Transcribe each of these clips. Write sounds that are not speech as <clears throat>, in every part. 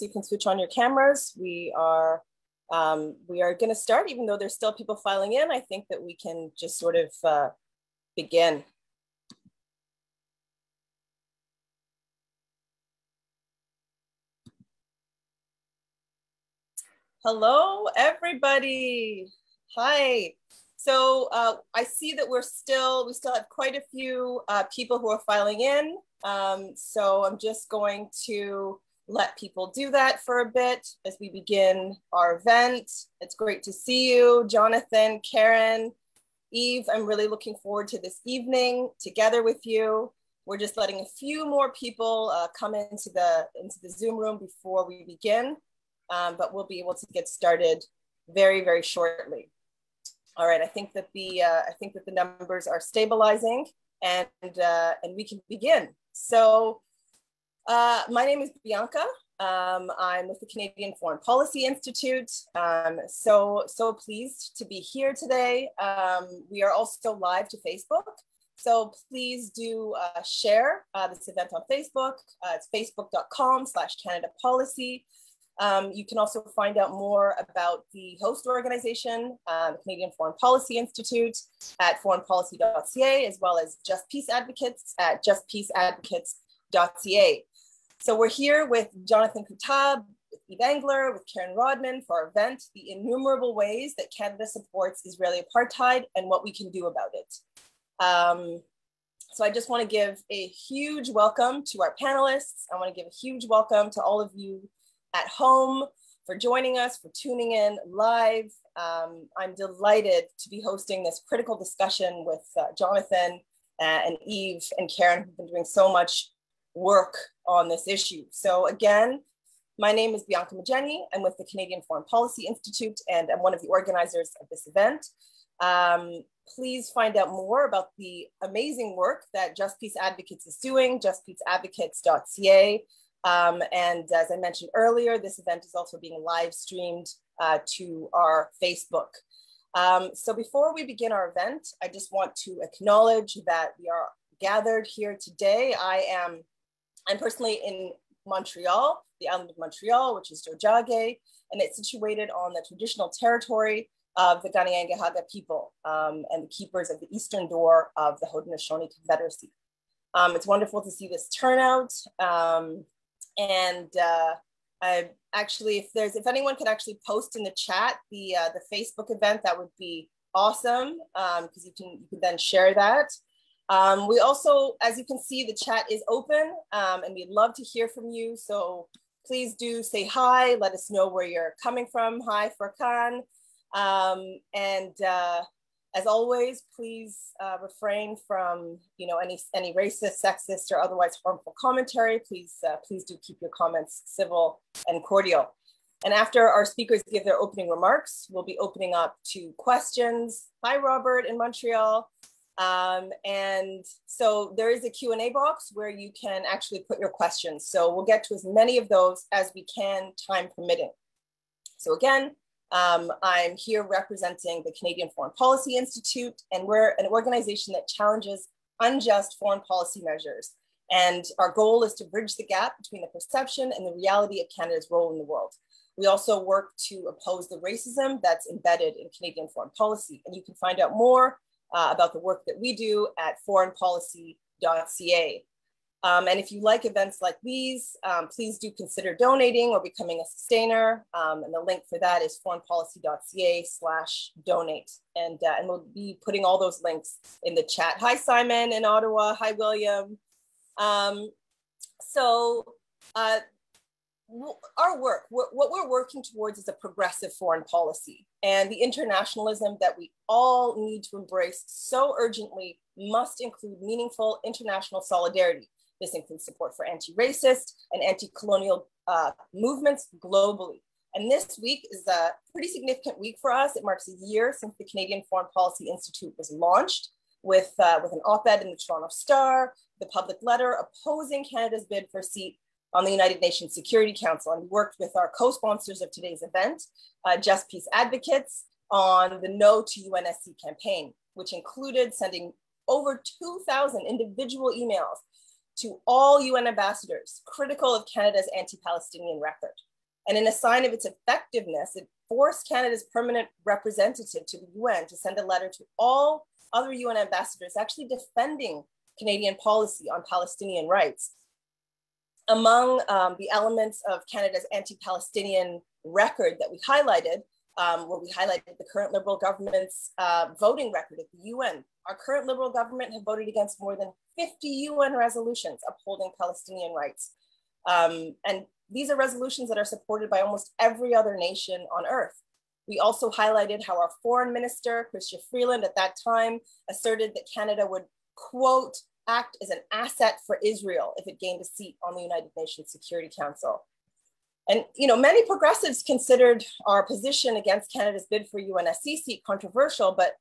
you can switch on your cameras. We are um, we are going to start, even though there's still people filing in. I think that we can just sort of uh, begin. Hello, everybody. Hi. So uh, I see that we're still, we still have quite a few uh, people who are filing in. Um, so I'm just going to let people do that for a bit as we begin our event. It's great to see you, Jonathan, Karen, Yves. I'm really looking forward to this evening together with you. We're just letting a few more people uh, come into the, into the Zoom room before we begin, um, but we'll be able to get started very, very shortly. All right, I think that the, uh, I think that the numbers are stabilizing and, uh, and we can begin. So uh, my name is Bianca. Um, I'm with the Canadian Foreign Policy Institute. Um, so, so pleased to be here today. Um, we are also live to Facebook. So please do uh, share uh, this event on Facebook. Uh, it's facebook.com slash Canada Policy. Um, you can also find out more about the host organization, uh, the Canadian Foreign Policy Institute at foreignpolicy.ca, as well as Just Peace Advocates at justpeaceadvocates.ca. So we're here with Jonathan Kuttab, with Yves Engler, with Karen Rodman for our event, The Innumerable Ways That Canada Supports Israeli Apartheid and What We Can Do About It. Um, so I just want to give a huge welcome to our panelists. I want to give a huge welcome to all of you at home for joining us, for tuning in live. Um, I'm delighted to be hosting this critical discussion with uh, Jonathan uh, and Yves and Karen, who've been doing so much work on this issue. So again, my name is Bianca Mugyenyi. I'm with the Canadian Foreign Policy Institute, and I'm one of the organizers of this event. Um, please find out more about the amazing work that Just Peace Advocates is doing, justpeaceadvocates.ca. Um, and as I mentioned earlier, this event is also being live streamed uh, to our Facebook. Um, so before we begin our event, I just want to acknowledge that we are gathered here today. I am, I'm personally in Montreal, the island of Montreal, which is Tiohtià:ke, and it's situated on the traditional territory of the Kanien'kehá:ka people um, and the keepers of the eastern door of the Haudenosaunee Confederacy. Um, it's wonderful to see this turnout. Um, and uh, I actually, if there's, if anyone could actually post in the chat the uh, the Facebook event, that would be awesome because um, you can you can then share that. Um, we also, as you can see, the chat is open um, and we'd love to hear from you. So please do say hi, let us know where you're coming from. Hi, Furkan. Um, and uh, as always, please uh, refrain from you know any any racist, sexist, or otherwise harmful commentary. Please uh, please do keep your comments civil and cordial. And after our speakers give their opening remarks, we'll be opening up to questions. Hi, Robert in Montreal. Um, and so there is a Q&A box where you can actually put your questions. So we'll get to as many of those as we can, time permitting. So again, um, I'm here representing the Canadian Foreign Policy Institute, and we're an organization that challenges unjust foreign policy measures. And our goal is to bridge the gap between the perception and the reality of Canada's role in the world. We also work to oppose the racism that's embedded in Canadian foreign policy. And you can find out more uh, about the work that we do at foreignpolicy.ca. Um, and if you like events like these, um, please do consider donating or becoming a sustainer. Um, and the link for that is foreignpolicy.ca slash donate. And, uh, and we'll be putting all those links in the chat. Hi, Simon in Ottawa. Hi, William. Um, so uh, our work, what we're working towards is a progressive foreign policy. And the internationalism that we all need to embrace so urgently must include meaningful international solidarity this includes support for anti-racist and anti-colonial uh, movements globally. And this week is a pretty significant week for us. It marks a year since the Canadian Foreign Policy Institute was launched with, uh, with an op-ed in the Toronto Star, the public letter opposing Canada's bid for a seat on the United Nations Security Council and worked with our co-sponsors of today's event, uh, Just Peace Advocates, on the No to UNSC campaign, which included sending over 2,000 individual emails to all UN ambassadors critical of Canada's anti Palestinian record. And in a sign of its effectiveness, it forced Canada's permanent representative to the UN to send a letter to all other UN ambassadors actually defending Canadian policy on Palestinian rights. Among um, the elements of Canada's anti Palestinian record that we highlighted, um, where we highlighted the current Liberal government's uh, voting record at the UN. Our current Liberal government have voted against more than 50 UN resolutions upholding Palestinian rights. Um, and these are resolutions that are supported by almost every other nation on earth. We also highlighted how our foreign minister, Chrystia Freeland, at that time asserted that Canada would, quote, act as an asset for Israel if it gained a seat on the United Nations Security Council. And you know, many progressives considered our position against Canada's bid for UNSC seat controversial, but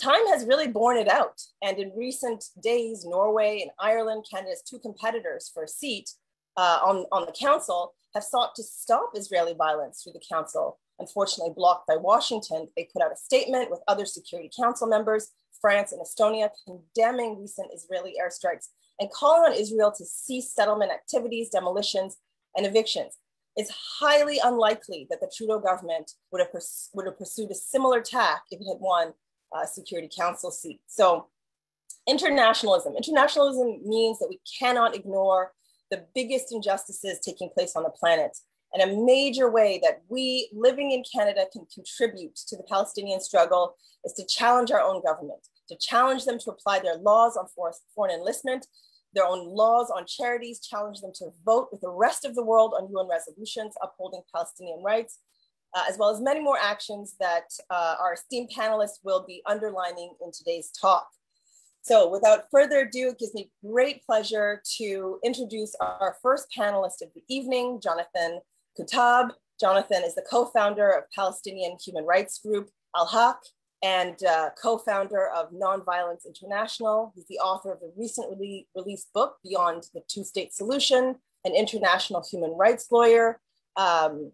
time has really borne it out. And in recent days, Norway and Ireland, Canada's two competitors for a seat uh, on, on the council, have sought to stop Israeli violence through the council. Unfortunately, blocked by Washington, they put out a statement with other Security Council members, France and Estonia, condemning recent Israeli airstrikes and calling on Israel to cease settlement activities, demolitions, and evictions it's highly unlikely that the Trudeau government would have, pers- would have pursued a similar tack if it had won a Security Council seat. So, internationalism. Internationalism means that we cannot ignore the biggest injustices taking place on the planet. And a major way that we living in Canada can contribute to the Palestinian struggle is to challenge our own government, to challenge them to apply their laws on foreign enlistment, their own laws on charities, challenge them to vote with the rest of the world on UN resolutions upholding Palestinian rights, uh, as well as many more actions that uh, our esteemed panelists will be underlining in today's talk. So without further ado, it gives me great pleasure to introduce our first panelist of the evening, Jonathan Kuttab. Jonathan is the co-founder of Palestinian human rights group Al-Haq and uh, co-founder of Nonviolence International. He's the author of the recently released book, Beyond the Two-State Solution, an international human rights lawyer. Um,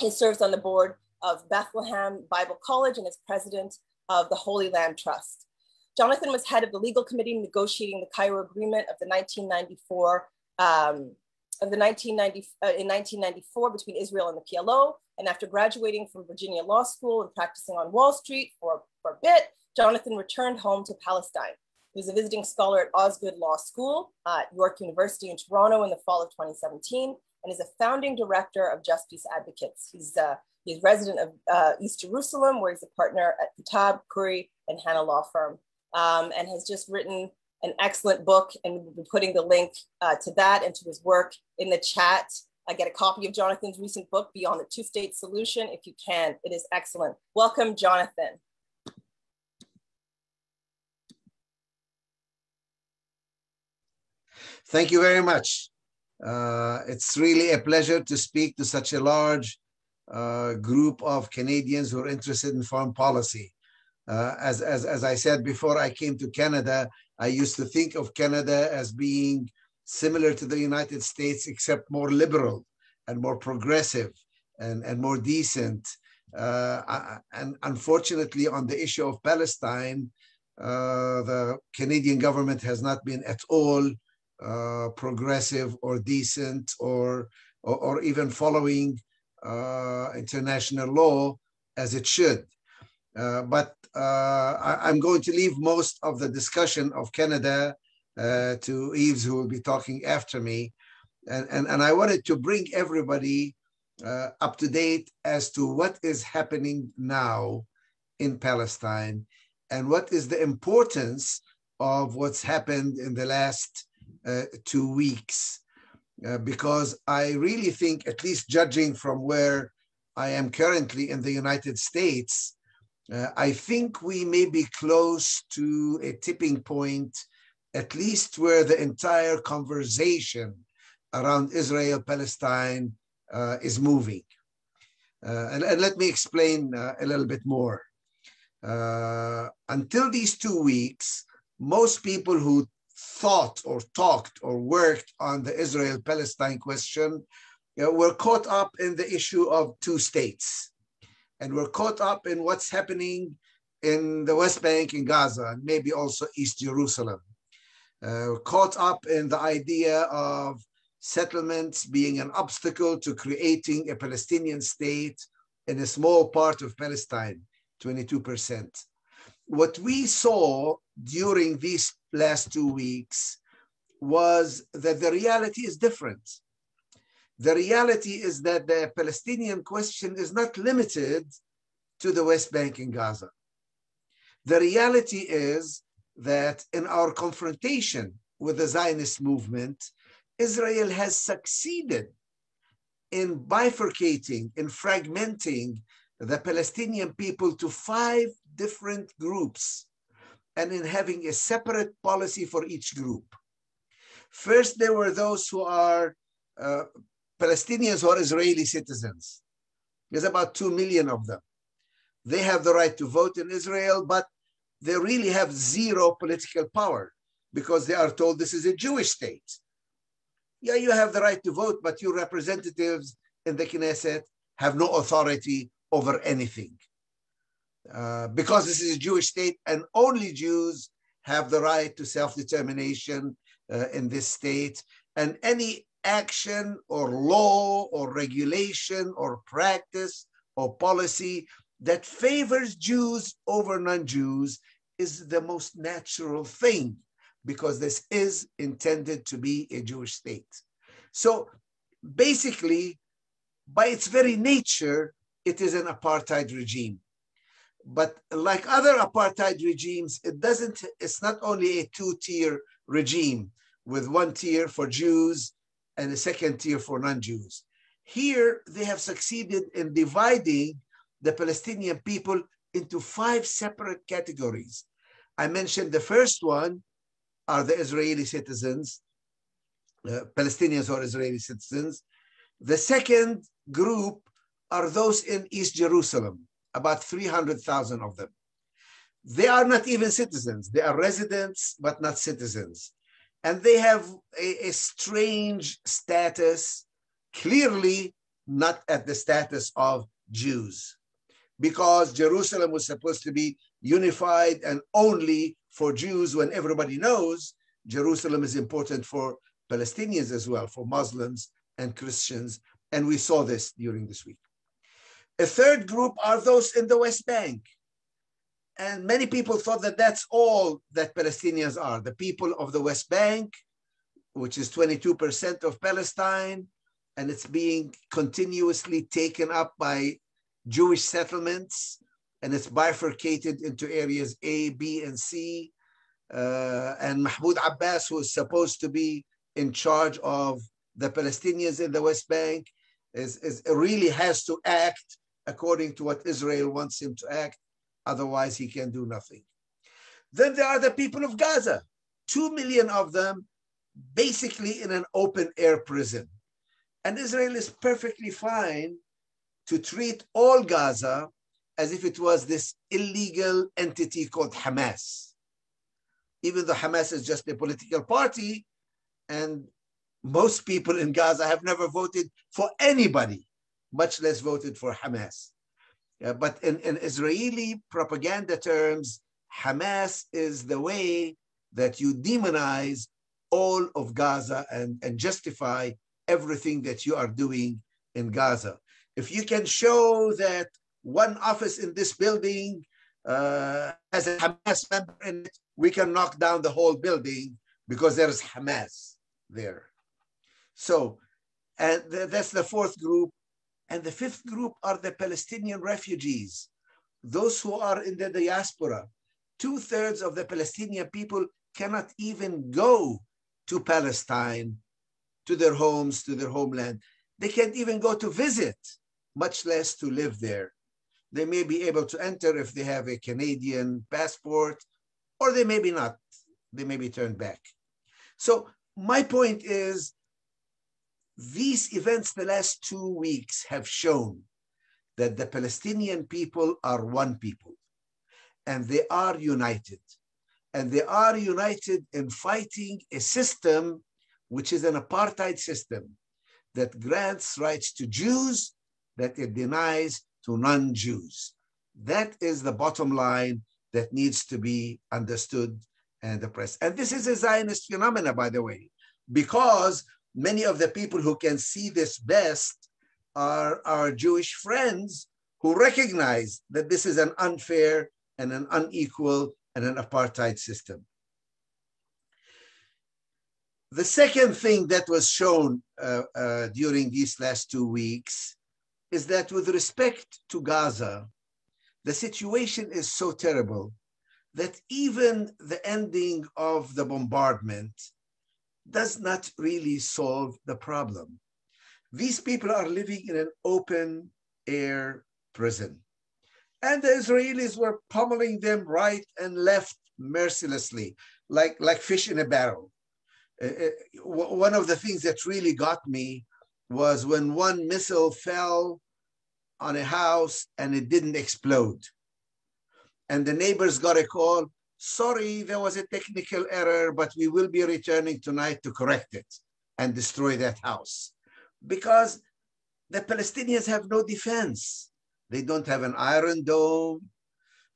he serves on the board of Bethlehem Bible College and is president of the Holy Land Trust. Jonathan was head of the legal committee negotiating the Cairo Agreement of the 1994 um, of the 1990, uh, in 1994 between Israel and the PLO. And after graduating from Virginia Law School and practicing on Wall Street for, for a bit, Jonathan returned home to Palestine. He was a visiting scholar at Osgoode Law School at York University in Toronto in the fall of 2017 and is a founding director of Just Peace Advocates. He's, uh, he's resident of uh, East Jerusalem, where he's a partner at Kuttab, Khoury, and Hanna Law Firm, um, and has just written an excellent book, and we'll be putting the link uh, to that and to his work in the chat. I get a copy of Jonathan's recent book, Beyond the Two State Solution, if you can. It is excellent. Welcome, Jonathan. Thank you very much. Uh, it's really a pleasure to speak to such a large uh, group of Canadians who are interested in foreign policy. Uh, as, as, as I said before I came to Canada, I used to think of Canada as being similar to the United States, except more liberal and more progressive and, and more decent. Uh, and unfortunately, on the issue of Palestine, uh, the Canadian government has not been at all uh, progressive or decent or, or, or even following uh, international law as it should. Uh, but I, am going to leave most of the discussion of Canada uh, to Yves, who will be talking after me. And, and, and I wanted to bring everybody uh, up to date as to what is happening now in Palestine and what is the importance of what's happened in the last uh, two weeks. Uh, because I really think, at least judging from where I am currently in the United States, uh, I think we may be close to a tipping point, at least where the entire conversation around Israel Palestine uh, is moving. Uh, and, and, let me explain uh, a little bit more. Uh, until these two weeks, most people who thought or talked or worked on the Israel Palestine question you know, were caught up in the issue of two states and we're caught up in what's happening in the West Bank in Gaza and maybe also East Jerusalem. uh, caught up in the idea of settlements being an obstacle to creating a Palestinian state in a small part of Palestine, 22%. What we saw during these last two weeks was that the reality is different. The reality is that the Palestinian question is not limited to the West Bank and Gaza. The reality is that in our confrontation with the Zionist movement, Israel has succeeded in bifurcating, in fragmenting the Palestinian people to five different groups and in having a separate policy for each group. First, there were those who are uh, Palestinians or Israeli citizens. There's about 2 million of them. They have the right to vote in Israel, but they really have zero political power because they are told this is a Jewish state. Yeah, you have the right to vote, but your representatives in the Knesset have no authority over anything. Uh, because this is a Jewish state and only Jews have the right to self determination uh, in this state, and any action or law or regulation or practice or policy that favors Jews over non Jews is the most natural thing because this is intended to be a Jewish state. So basically, by its very nature, it is an apartheid regime. But like other apartheid regimes, it doesn't, it's not only a two tier regime with one tier for Jews and a second tier for non Jews. Here, they have succeeded in dividing the Palestinian people into five separate categories. I mentioned the first one are the Israeli citizens, uh, Palestinians or Israeli citizens. The second group are those in East Jerusalem, about 300,000 of them. They are not even citizens. They are residents, but not citizens. And they have a, a strange status, clearly not at the status of Jews because Jerusalem was supposed to be unified and only for Jews when everybody knows Jerusalem is important for Palestinians as well, for Muslims and Christians. And we saw this during this week. A third group are those in the West Bank. And many people thought that that's all that Palestinians are the people of the West Bank, which is 22% of Palestine, and it's being continuously taken up by Jewish settlements, and it's bifurcated into areas A, B, and C. Uh, and Mahmoud Abbas, who is supposed to be in charge of the Palestinians in the West Bank, is, is really has to act according to what Israel wants him to act. Otherwise, he can do nothing. Then there are the people of Gaza, two million of them, basically in an open air prison. And Israel is perfectly fine to treat all Gaza as if it was this illegal entity called Hamas. Even though Hamas is just a political party, and most people in Gaza have never voted for anybody, much less voted for Hamas. But in, in Israeli propaganda terms, Hamas is the way that you demonize all of Gaza and, and justify everything that you are doing in Gaza if you can show that one office in this building uh, has a Hamas member in it, we can knock down the whole building because there's Hamas there. So, and th- that's the fourth group. And the fifth group are the Palestinian refugees, those who are in the diaspora. Two thirds of the Palestinian people cannot even go to Palestine, to their homes, to their homeland. They can't even go to visit much less to live there. They may be able to enter if they have a Canadian passport, or they may be not. They may be turned back. So my point is, these events the last two weeks have shown that the Palestinian people are one people and they are united. And they are united in fighting a system which is an apartheid system that grants rights to Jews that it denies to non Jews. That is the bottom line that needs to be understood and press. And this is a Zionist phenomena, by the way, because many of the people who can see this best are our Jewish friends who recognize that this is an unfair and an unequal and an apartheid system. The second thing that was shown uh, uh, during these last two weeks is that with respect to Gaza, the situation is so terrible that even the ending of the bombardment does not really solve the problem. These people are living in an open air prison. And the Israelis were pummeling them right and left mercilessly, like, like fish in a barrel. Uh, uh one of the things that really got me was when one missile fell on a house and it didn't explode. And the neighbors got a call sorry, there was a technical error, but we will be returning tonight to correct it and destroy that house. Because the Palestinians have no defense. They don't have an iron dome.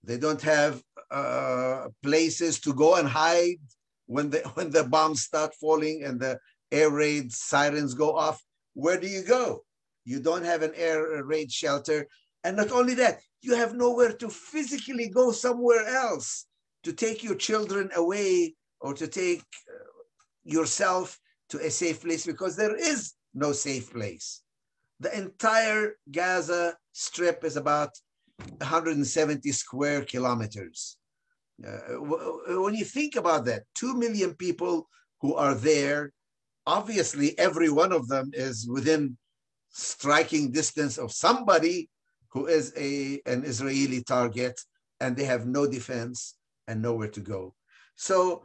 They don't have uh, places to go and hide when the, <laughs> when the bombs start falling and the air raid sirens go off. Where do you go? You don't have an air raid shelter. And not only that, you have nowhere to physically go somewhere else to take your children away or to take uh, yourself to a safe place because there is no safe place. The entire Gaza Strip is about 170 square kilometers. Uh, when you think about that, 2 million people who are there, obviously every one of them is within striking distance of somebody who is a, an Israeli target and they have no defense and nowhere to go. So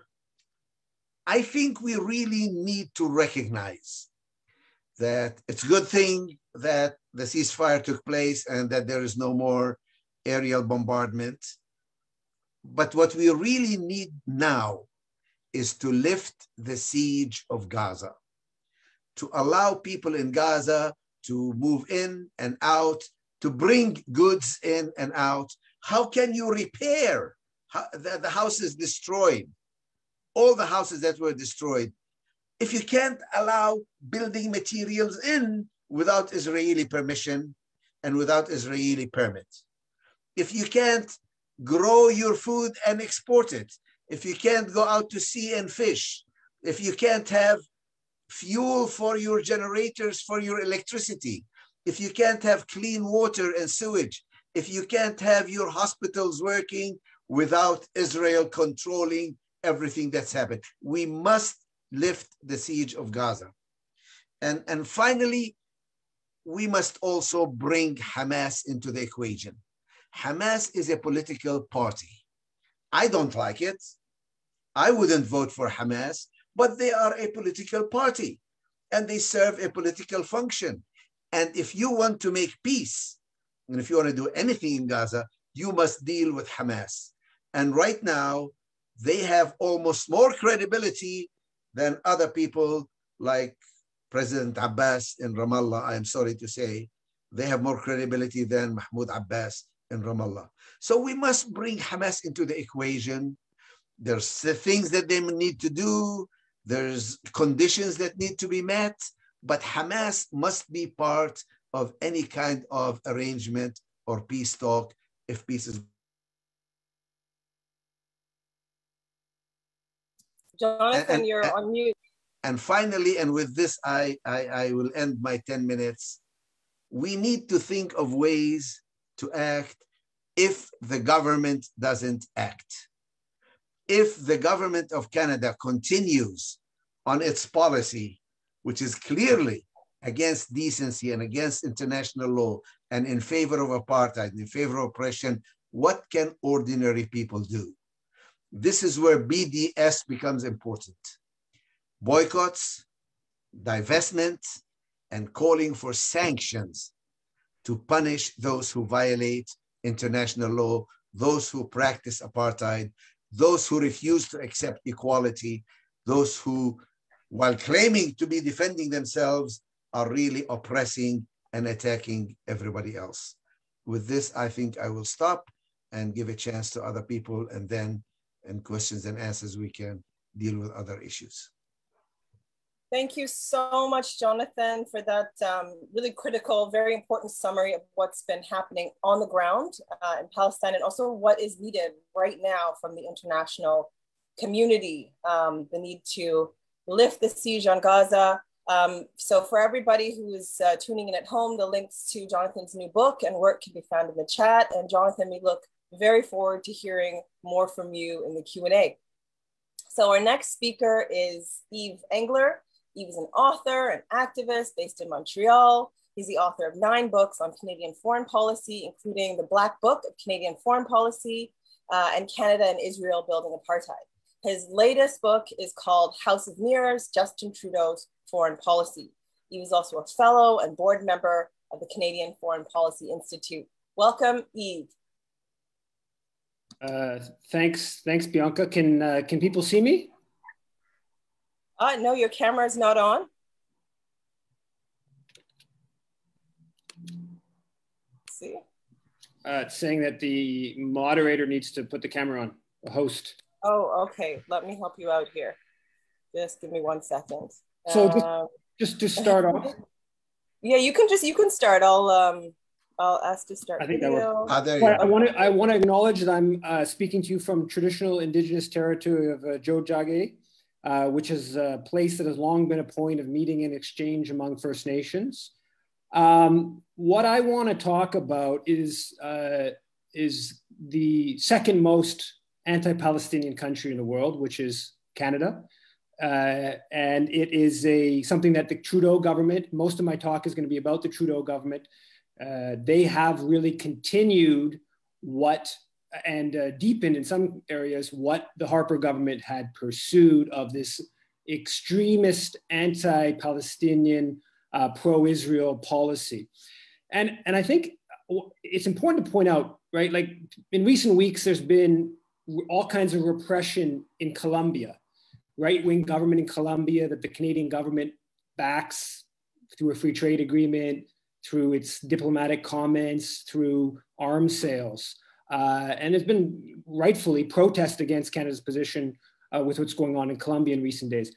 I think we really need to recognize that it's a good thing that the ceasefire took place and that there is no more aerial bombardment. But what we really need now is to lift the siege of Gaza, to allow people in Gaza to move in and out, to bring goods in and out. How can you repair the, the house is destroyed? All the houses that were destroyed. If you can't allow building materials in without Israeli permission and without Israeli permit, if you can't grow your food and export it, if you can't go out to sea and fish, if you can't have fuel for your generators for your electricity, if you can't have clean water and sewage, if you can't have your hospitals working without Israel controlling everything that's happened, we must lift the siege of Gaza. And, and finally, we must also bring Hamas into the equation. Hamas is a political party. I don't like it. I wouldn't vote for Hamas, but they are a political party and they serve a political function. And if you want to make peace, and if you want to do anything in Gaza, you must deal with Hamas. And right now, they have almost more credibility than other people like President Abbas in Ramallah. I am sorry to say, they have more credibility than Mahmoud Abbas in Ramallah. So we must bring Hamas into the equation. There's the things that they need to do. There's conditions that need to be met but Hamas must be part of any kind of arrangement or peace talk if peace is. Jonathan, and, you're and, on mute. And finally, and with this, I, I, I will end my 10 minutes. We need to think of ways to act if the government doesn't act. If the government of Canada continues on its policy which is clearly against decency and against international law and in favor of apartheid, in favor of oppression, what can ordinary people do? This is where BDS becomes important. Boycotts, divestment, and calling for sanctions to punish those who violate international law, those who practice apartheid, those who refuse to accept equality, those who while claiming to be defending themselves, are really oppressing and attacking everybody else. With this, I think I will stop and give a chance to other people and then and questions and answers, we can deal with other issues. Thank you so much, Jonathan, for that um, really critical, very important summary of what's been happening on the ground uh, in Palestine and also what is needed right now from the international community, um, the need to lift the siege on Gaza. Um, so for everybody who is uh, tuning in at home, the links to Jonathan's new book and work can be found in the chat. And Jonathan, we look very forward to hearing more from you in the Q&A. So our next speaker is Yves Engler. He was an author, an activist based in Montreal. He's the author of nine books on Canadian foreign policy, including the Black Book of Canadian Foreign Policy uh, and Canada and Israel Building Apartheid. His latest book is called House of Mirrors, Justin Trudeau's Foreign Policy. He was also a fellow and board member of the Canadian Foreign Policy Institute. Welcome, Yves. Uh, thanks, thanks, Bianca. Can uh, can people see me? Uh, no, your camera is not on. See. Uh, it's saying that the moderator needs to put the camera on, the host. Oh, okay. Let me help you out here. Just give me one second. So uh, just, just to start off. <laughs> Yeah, you can just you can start. I'll um I'll ask to start. I think video. that will. I want to I want to acknowledge that I'm uh, speaking to you from traditional Indigenous territory of uh, Tiohtià:ke, uh, which is a place that has long been a point of meeting and exchange among First Nations. Um, what I want to talk about is, uh, is the second most anti-Palestinian country in the world, which is Canada. Uh, and it is a something that the Trudeau government, most of my talk is going to be about the Trudeau government. Uh, they have really continued what and uh, deepened in some areas what the Harper government had pursued of this extremist anti-Palestinian uh, pro-Israel policy. And, and I think it's important to point out, right, like in recent weeks, there's been all kinds of repression in Colombia, right-wing government in Colombia that the Canadian government backs through a free trade agreement, through its diplomatic comments, through arms sales. Uh, and has been rightfully protest against Canada's position uh, with what's going on in Colombia in recent days.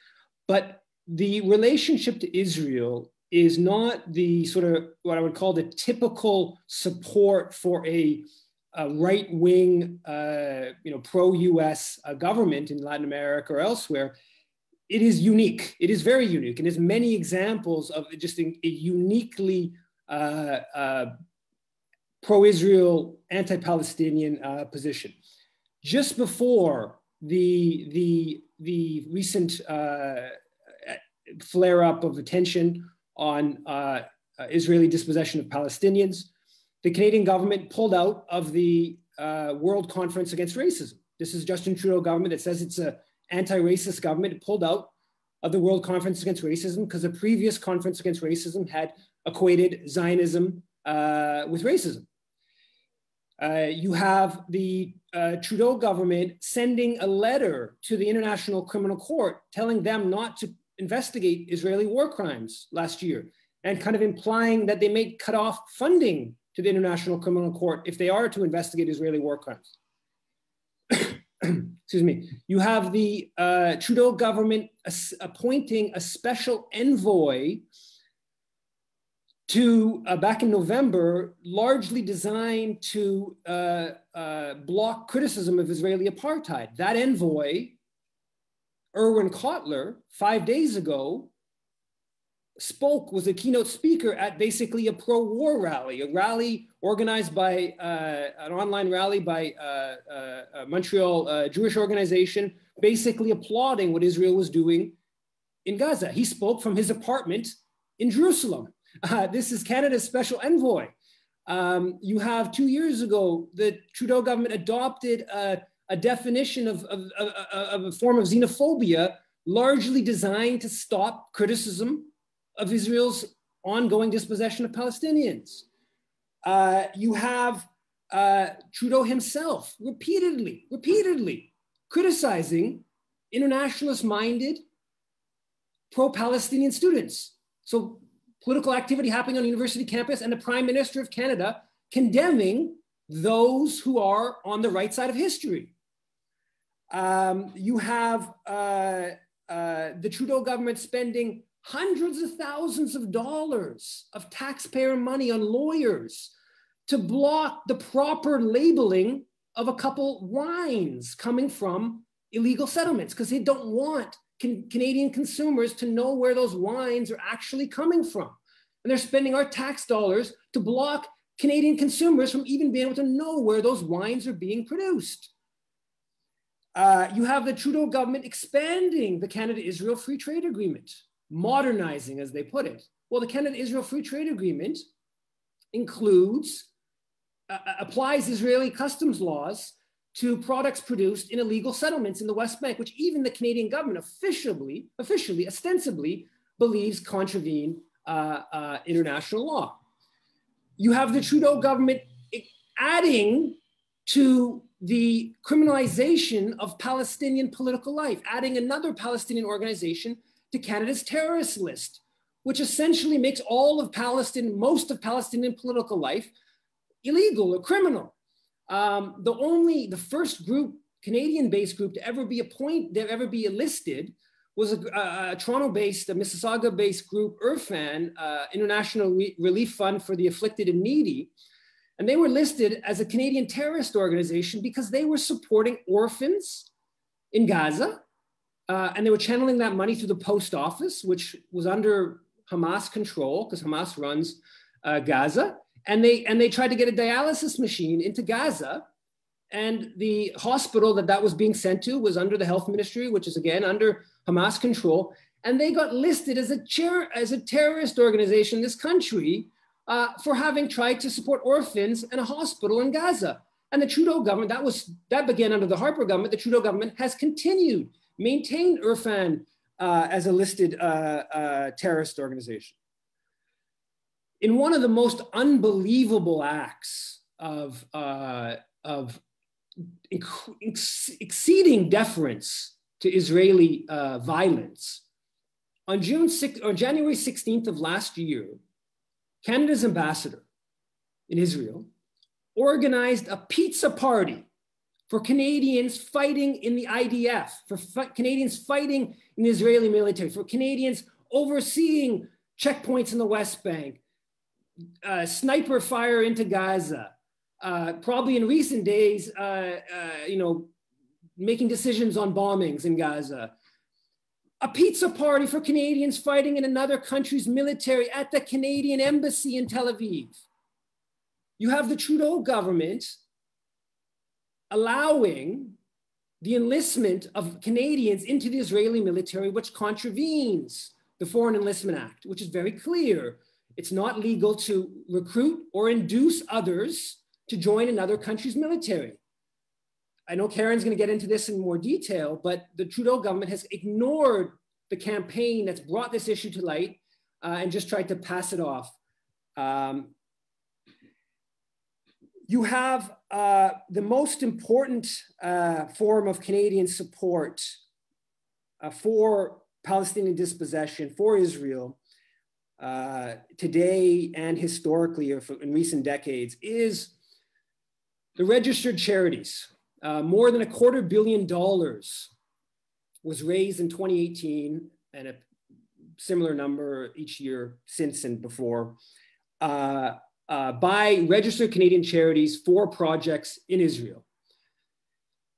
But the relationship to Israel is not the sort of what I would call the typical support for a, a right wing, uh, you know, pro US uh, government in Latin America or elsewhere. It is unique. It is very unique. And there's many examples of just a uniquely uh, uh, pro-Israel, anti-Palestinian uh, position. Just before the the the recent uh, flare-up of attention on Israeli dispossession of Palestinians, the Canadian government pulled out of the uh, World Conference Against Racism. This is Justin Trudeau government that says it's a anti-racist government. It pulled out of the World Conference Against Racism because the previous conference against racism had equated Zionism uh, with racism. Uh, you have the uh, Trudeau government sending a letter to the International Criminal Court telling them not to investigate Israeli war crimes last year and kind of implying that they may cut off funding to the International Criminal Court if they are to investigate Israeli war crimes. <clears throat> Excuse me. You have the uh, Trudeau government appointing a special envoy to uh, back in November, largely designed to uh, uh, block criticism of Israeli apartheid. That envoy, Irwin Cotler, five days ago, spoke, was a keynote speaker at basically a pro war rally, a rally organized by uh, an online rally by uh, uh, Montreal Jewish organization, basically applauding what Israel was doing in Gaza. He spoke from his apartment in Jerusalem. Uh, this is Canada's special envoy. Um, you have two years ago, the Trudeau government adopted a, a definition of, of, of, of, a form of xenophobia largely designed to stop criticism of Israel's ongoing dispossession of Palestinians. Uh, you have uh, Trudeau himself repeatedly, repeatedly criticizing internationalist minded pro Palestinian students. So political activity happening on university campus and the Prime Minister of Canada condemning those who are on the right side of history. Um, you have uh, uh, the Trudeau government spending hundreds of thousands of dollars of taxpayer money on lawyers to block the proper labeling of a couple wines coming from illegal settlements because they don't want can, Canadian consumers to know where those wines are actually coming from. And they're spending our tax dollars to block Canadian consumers from even being able to know where those wines are being produced. Uh, you have the Trudeau government expanding the Canada Israel Free Trade Agreement, modernizing, as they put it. Well, the Canada Israel Free Trade Agreement includes, uh, uh, applies Israeli customs laws to products produced in illegal settlements in the West Bank, which even the Canadian government officially, officially, ostensibly believes contravene uh, uh, international law. You have the Trudeau government adding to the criminalization of Palestinian political life, adding another Palestinian organization to Canada's terrorist list, which essentially makes all of Palestine, most of Palestinian political life illegal or criminal. Um, the only, the first group, Canadian-based group to ever be appointed, to ever be enlisted was a, a, a Toronto-based, a Mississauga-based group, IRFAN, uh, International Re Relief Fund for the Afflicted and Needy, and they were listed as a Canadian terrorist organization because they were supporting orphans in Gaza. Uh, and they were channeling that money through the post office, which was under Hamas control because Hamas runs uh, Gaza. And they, and they tried to get a dialysis machine into Gaza. And the hospital that that was being sent to was under the health ministry, which is again under Hamas control. And they got listed as a, chair, as a terrorist organization in this country uh, for having tried to support orphans and a hospital in Gaza. And the Trudeau government, that was that began under the Harper government. The Trudeau government has continued, maintained IRFAN uh, as a listed uh, uh, terrorist organization. In one of the most unbelievable acts of, uh, of ex exceeding deference to Israeli uh, violence, on June 6, or January 16th of last year, Canada's ambassador in Israel organized a pizza party for Canadians fighting in the IDF, for Canadians fighting in the Israeli military, for Canadians overseeing checkpoints in the West Bank, uh, sniper fire into Gaza, uh, probably in recent days, uh, uh you know, making decisions on bombings in Gaza, a pizza party for Canadians fighting in another country's military at the Canadian embassy in Tel Aviv. You have the Trudeau government allowing the enlistment of Canadians into the Israeli military, which contravenes the Foreign Enlistment Act, which is very clear. It's not legal to recruit or induce others to join another country's military. I know Karen's going to get into this in more detail, but the Trudeau government has ignored the campaign that's brought this issue to light uh, and just tried to pass it off. Um, you have uh, the most important uh, form of Canadian support uh, for Palestinian dispossession, for Israel, uh, today and historically or in recent decades is the registered charities. Uh, more than a quarter billion dollars was raised in 2018 and a similar number each year since and before uh, uh, by registered Canadian charities for projects in Israel.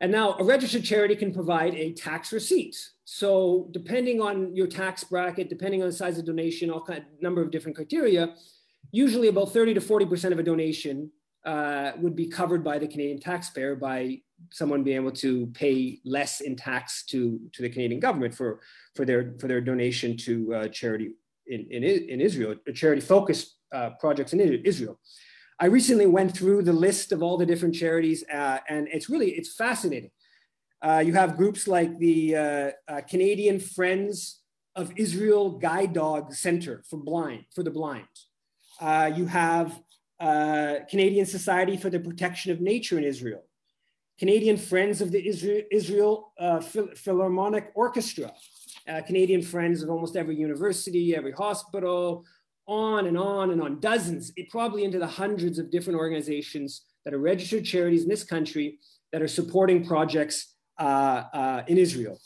And now a registered charity can provide a tax receipt. So depending on your tax bracket, depending on the size of donation, all kind of number of different criteria, usually about 30 to 40% of a donation uh, would be covered by the Canadian taxpayer by someone being able to pay less in tax to, to the Canadian government for, for, their, for their donation to uh, charity in, in, in Israel, charity focused uh, projects in Israel. I recently went through the list of all the different charities uh, and it's really, it's fascinating. Uh, you have groups like the uh, uh, Canadian Friends of Israel Guide Dog Center for Blind, for the Blind. you have Canadian Society for the Protection of Nature in Israel. Canadian Friends of the Israel, Israel uh, Philharmonic Orchestra, uh, Canadian Friends of almost every university, every hospital, on and on and on, dozens, probably into the hundreds of different organizations that are registered charities in this country that are supporting projects uh, uh, in Israel.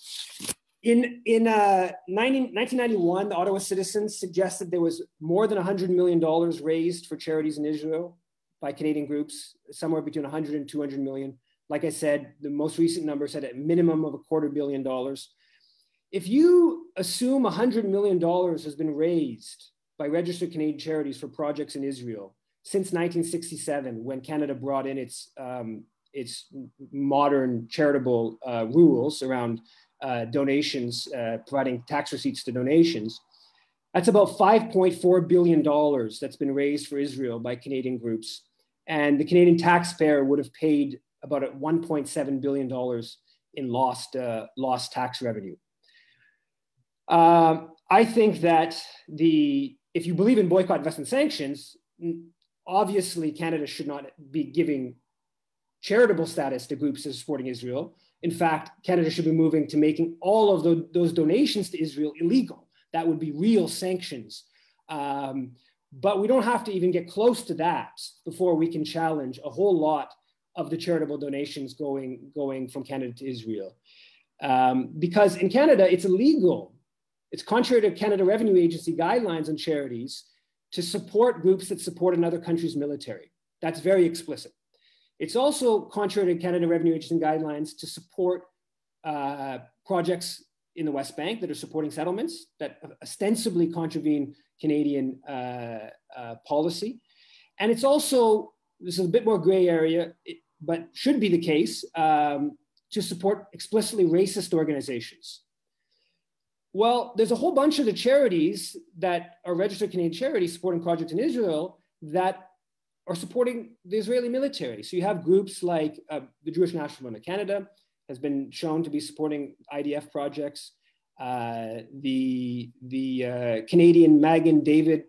In, in uh, 19, 1991, the Ottawa Citizens suggested there was more than $100 million raised for charities in Israel by Canadian groups, somewhere between 100 and 200 million. Like I said, the most recent number said a minimum of a quarter billion dollars. If you assume $100 million has been raised by registered Canadian charities for projects in Israel since 1967, when Canada brought in its, um, its modern charitable uh, rules around uh, donations, uh, providing tax receipts to donations. That's about $5.4 billion that's been raised for Israel by Canadian groups. And the Canadian taxpayer would have paid about $1.7 billion in lost, uh, lost tax revenue. Um, I think that the, if you believe in boycott, investment, sanctions, obviously Canada should not be giving charitable status to groups supporting Israel. In fact, Canada should be moving to making all of the, those donations to Israel illegal. That would be real sanctions. Um, but we don't have to even get close to that before we can challenge a whole lot of the charitable donations going, going from Canada to Israel. Um, because in Canada, it's illegal. It's contrary to Canada Revenue Agency guidelines on charities to support groups that support another country's military. That's very explicit. It's also contrary to Canada Revenue Agency guidelines to support uh, projects in the West Bank that are supporting settlements that ostensibly contravene Canadian uh, uh, policy. And it's also, this is a bit more gray area, but should be the case, um, to support explicitly racist organizations. Well, there's a whole bunch of the charities that are registered Canadian charities supporting projects in Israel that are supporting the Israeli military. So you have groups like uh, the Jewish National Fund of Canada has been shown to be supporting IDF projects. Uh, the the uh, Canadian Magen David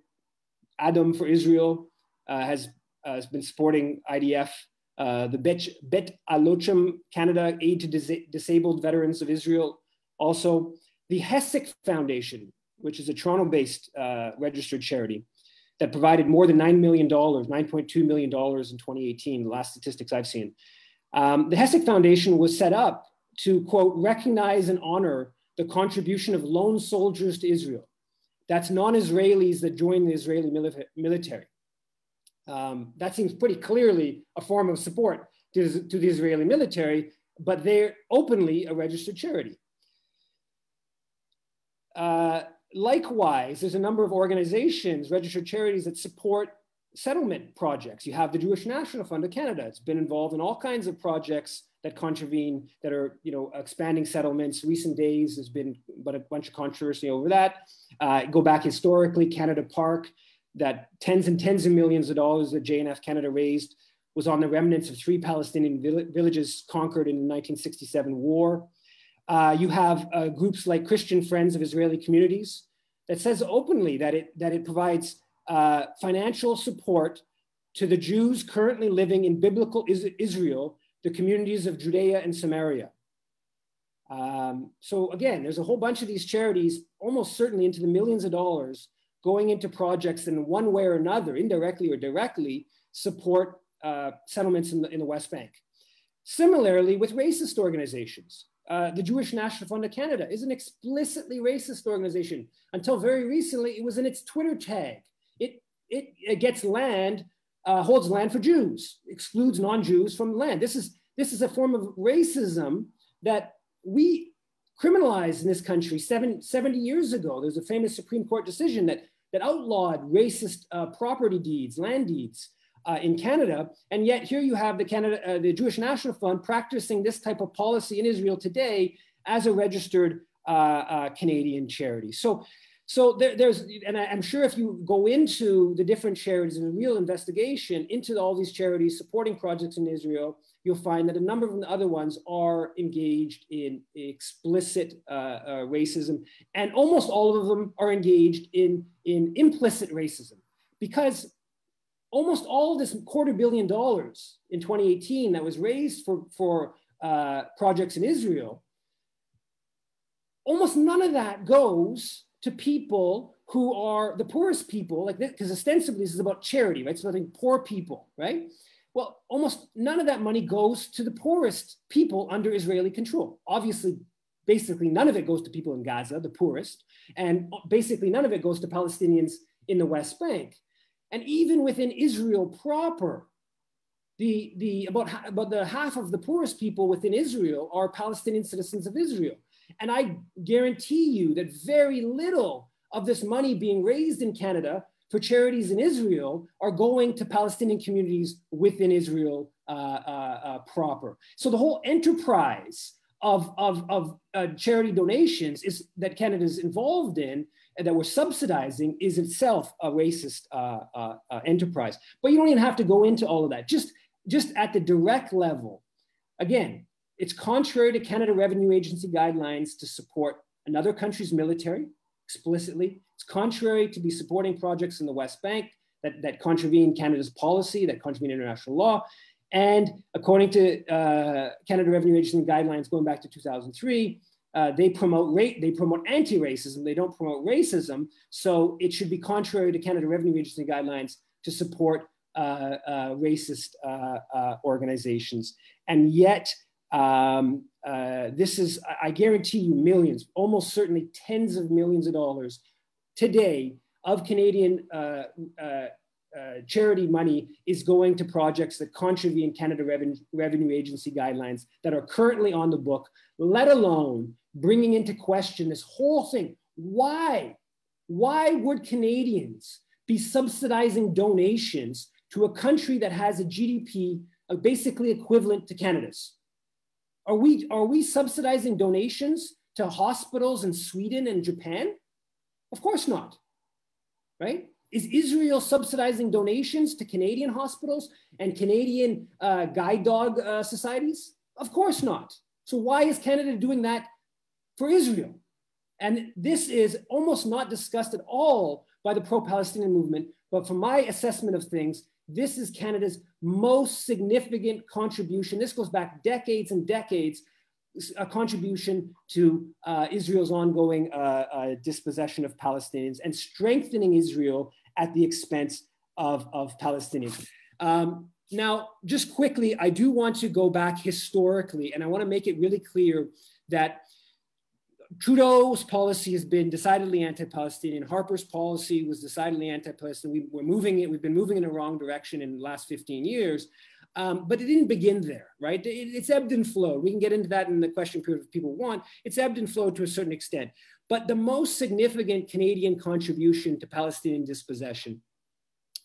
Adom for Israel uh, has uh, has been supporting IDF. Uh, the Bet, Bet Halochem Canada Aid to Dis Disabled Veterans of Israel. Also, the Heseg Foundation, which is a Toronto-based registered charity, that provided more than $9 million, $9.2 million in 2018, the last statistics I've seen. Um, the Heseg Foundation was set up to, quote, recognize and honor the contribution of lone soldiers to Israel. That's non-Israelis that join the Israeli military. Um, that seems pretty clearly a form of support to, to the Israeli military, but they're openly a registered charity. Uh, likewise, there's a number of organizations, registered charities that support settlement projects. You have the Jewish National Fund of Canada. It's been involved in all kinds of projects that contravene, that are you know expanding settlements. Recent days has been but a bunch of controversy over that. Uh, go back historically, Canada Park, that tens and tens of millions of dollars that JNF Canada raised was on the remnants of three Palestinian villages conquered in the 1967 war. Uh, you have uh, groups like Christian Friends of Israeli Communities that says openly that it, that it provides uh, financial support to the Jews currently living in biblical Israel, the communities of Judea and Samaria. Um, so again, there's a whole bunch of these charities, almost certainly into the millions of dollars, going into projects in one way or another, indirectly or directly, support uh, settlements in the, in the West Bank. Similarly, with racist organizations, uh, the Jewish National Fund of Canada is an explicitly racist organization. Until very recently, it was in its Twitter tag. It, it, it gets land, uh, holds land for Jews, excludes non-Jews from land. This is, this is a form of racism that we criminalized in this country seven, 70 years ago. There's a famous Supreme Court decision that, that outlawed racist uh, property deeds, land deeds uh, in Canada. And yet here you have the Canada, uh, the Jewish National Fund practicing this type of policy in Israel today as a registered uh, uh Canadian charity. So, so there, there's, and I, am sure if you go into the different charities and a real investigation into all these charities supporting projects in Israel, you'll find that a number of the other ones are engaged in explicit uh, uh, racism, and almost all of them are engaged in, in implicit racism. Because almost all this quarter billion dollars in 2018 that was raised for, for uh, projects in Israel, almost none of that goes to people who are the poorest people, like because ostensibly this is about charity, right? It's about poor people, right? Well, almost none of that money goes to the poorest people under Israeli control. Obviously, basically none of it goes to people in Gaza, the poorest, and basically none of it goes to Palestinians in the West Bank. And even within Israel proper, the, the about, about the half of the poorest people within Israel are Palestinian citizens of Israel. And I guarantee you that very little of this money being raised in Canada for charities in Israel are going to Palestinian communities within Israel uh, uh, uh, proper. So the whole enterprise of, of, of uh, charity donations is that Canada is involved in that we're subsidizing is itself a racist uh, uh, enterprise. But you don't even have to go into all of that. Just, just at the direct level, again, it's contrary to Canada Revenue Agency guidelines to support another country's military explicitly. It's contrary to be supporting projects in the West Bank that, that contravene Canada's policy, that contravene international law. And according to uh, Canada Revenue Agency guidelines going back to 2003, uh, they promote rate, they promote anti-racism. They don't promote racism. So it should be contrary to Canada Revenue Agency guidelines to support uh, uh racist uh, uh, organizations. And yet um, this is, I guarantee you, millions, almost certainly tens of millions of dollars today of Canadian uh, charity money is going to projects that contravene Canada Revenue, Revenue Agency guidelines that are currently on the book, let alone bringing into question this whole thing. Why? Why would Canadians be subsidizing donations to a country that has a GDP basically equivalent to Canada's? Are we, are we subsidizing donations to hospitals in Sweden and Japan? Of course not, right? Is Israel subsidizing donations to Canadian hospitals and Canadian uh, guide dog uh, societies? Of course not. So why is Canada doing that for Israel? And this is almost not discussed at all by the pro-Palestinian movement, but from my assessment of things, this is Canada's most significant contribution. This goes back decades and decades, a contribution to uh, Israel's ongoing uh, uh, dispossession of Palestinians and strengthening Israel at the expense of, of Palestinians. Um, now, just quickly, I do want to go back historically, and I want to make it really clear that Trudeau's policy has been decidedly anti-Palestinian. Harper's policy was decidedly anti-Palestinian. We, are moving it. We've been moving in the wrong direction in the last 15 years, um, but it didn't begin there, right? It, it's ebbed and flowed. We can get into that in the question period if people want. It's ebbed and flowed to a certain extent. But the most significant Canadian contribution to Palestinian dispossession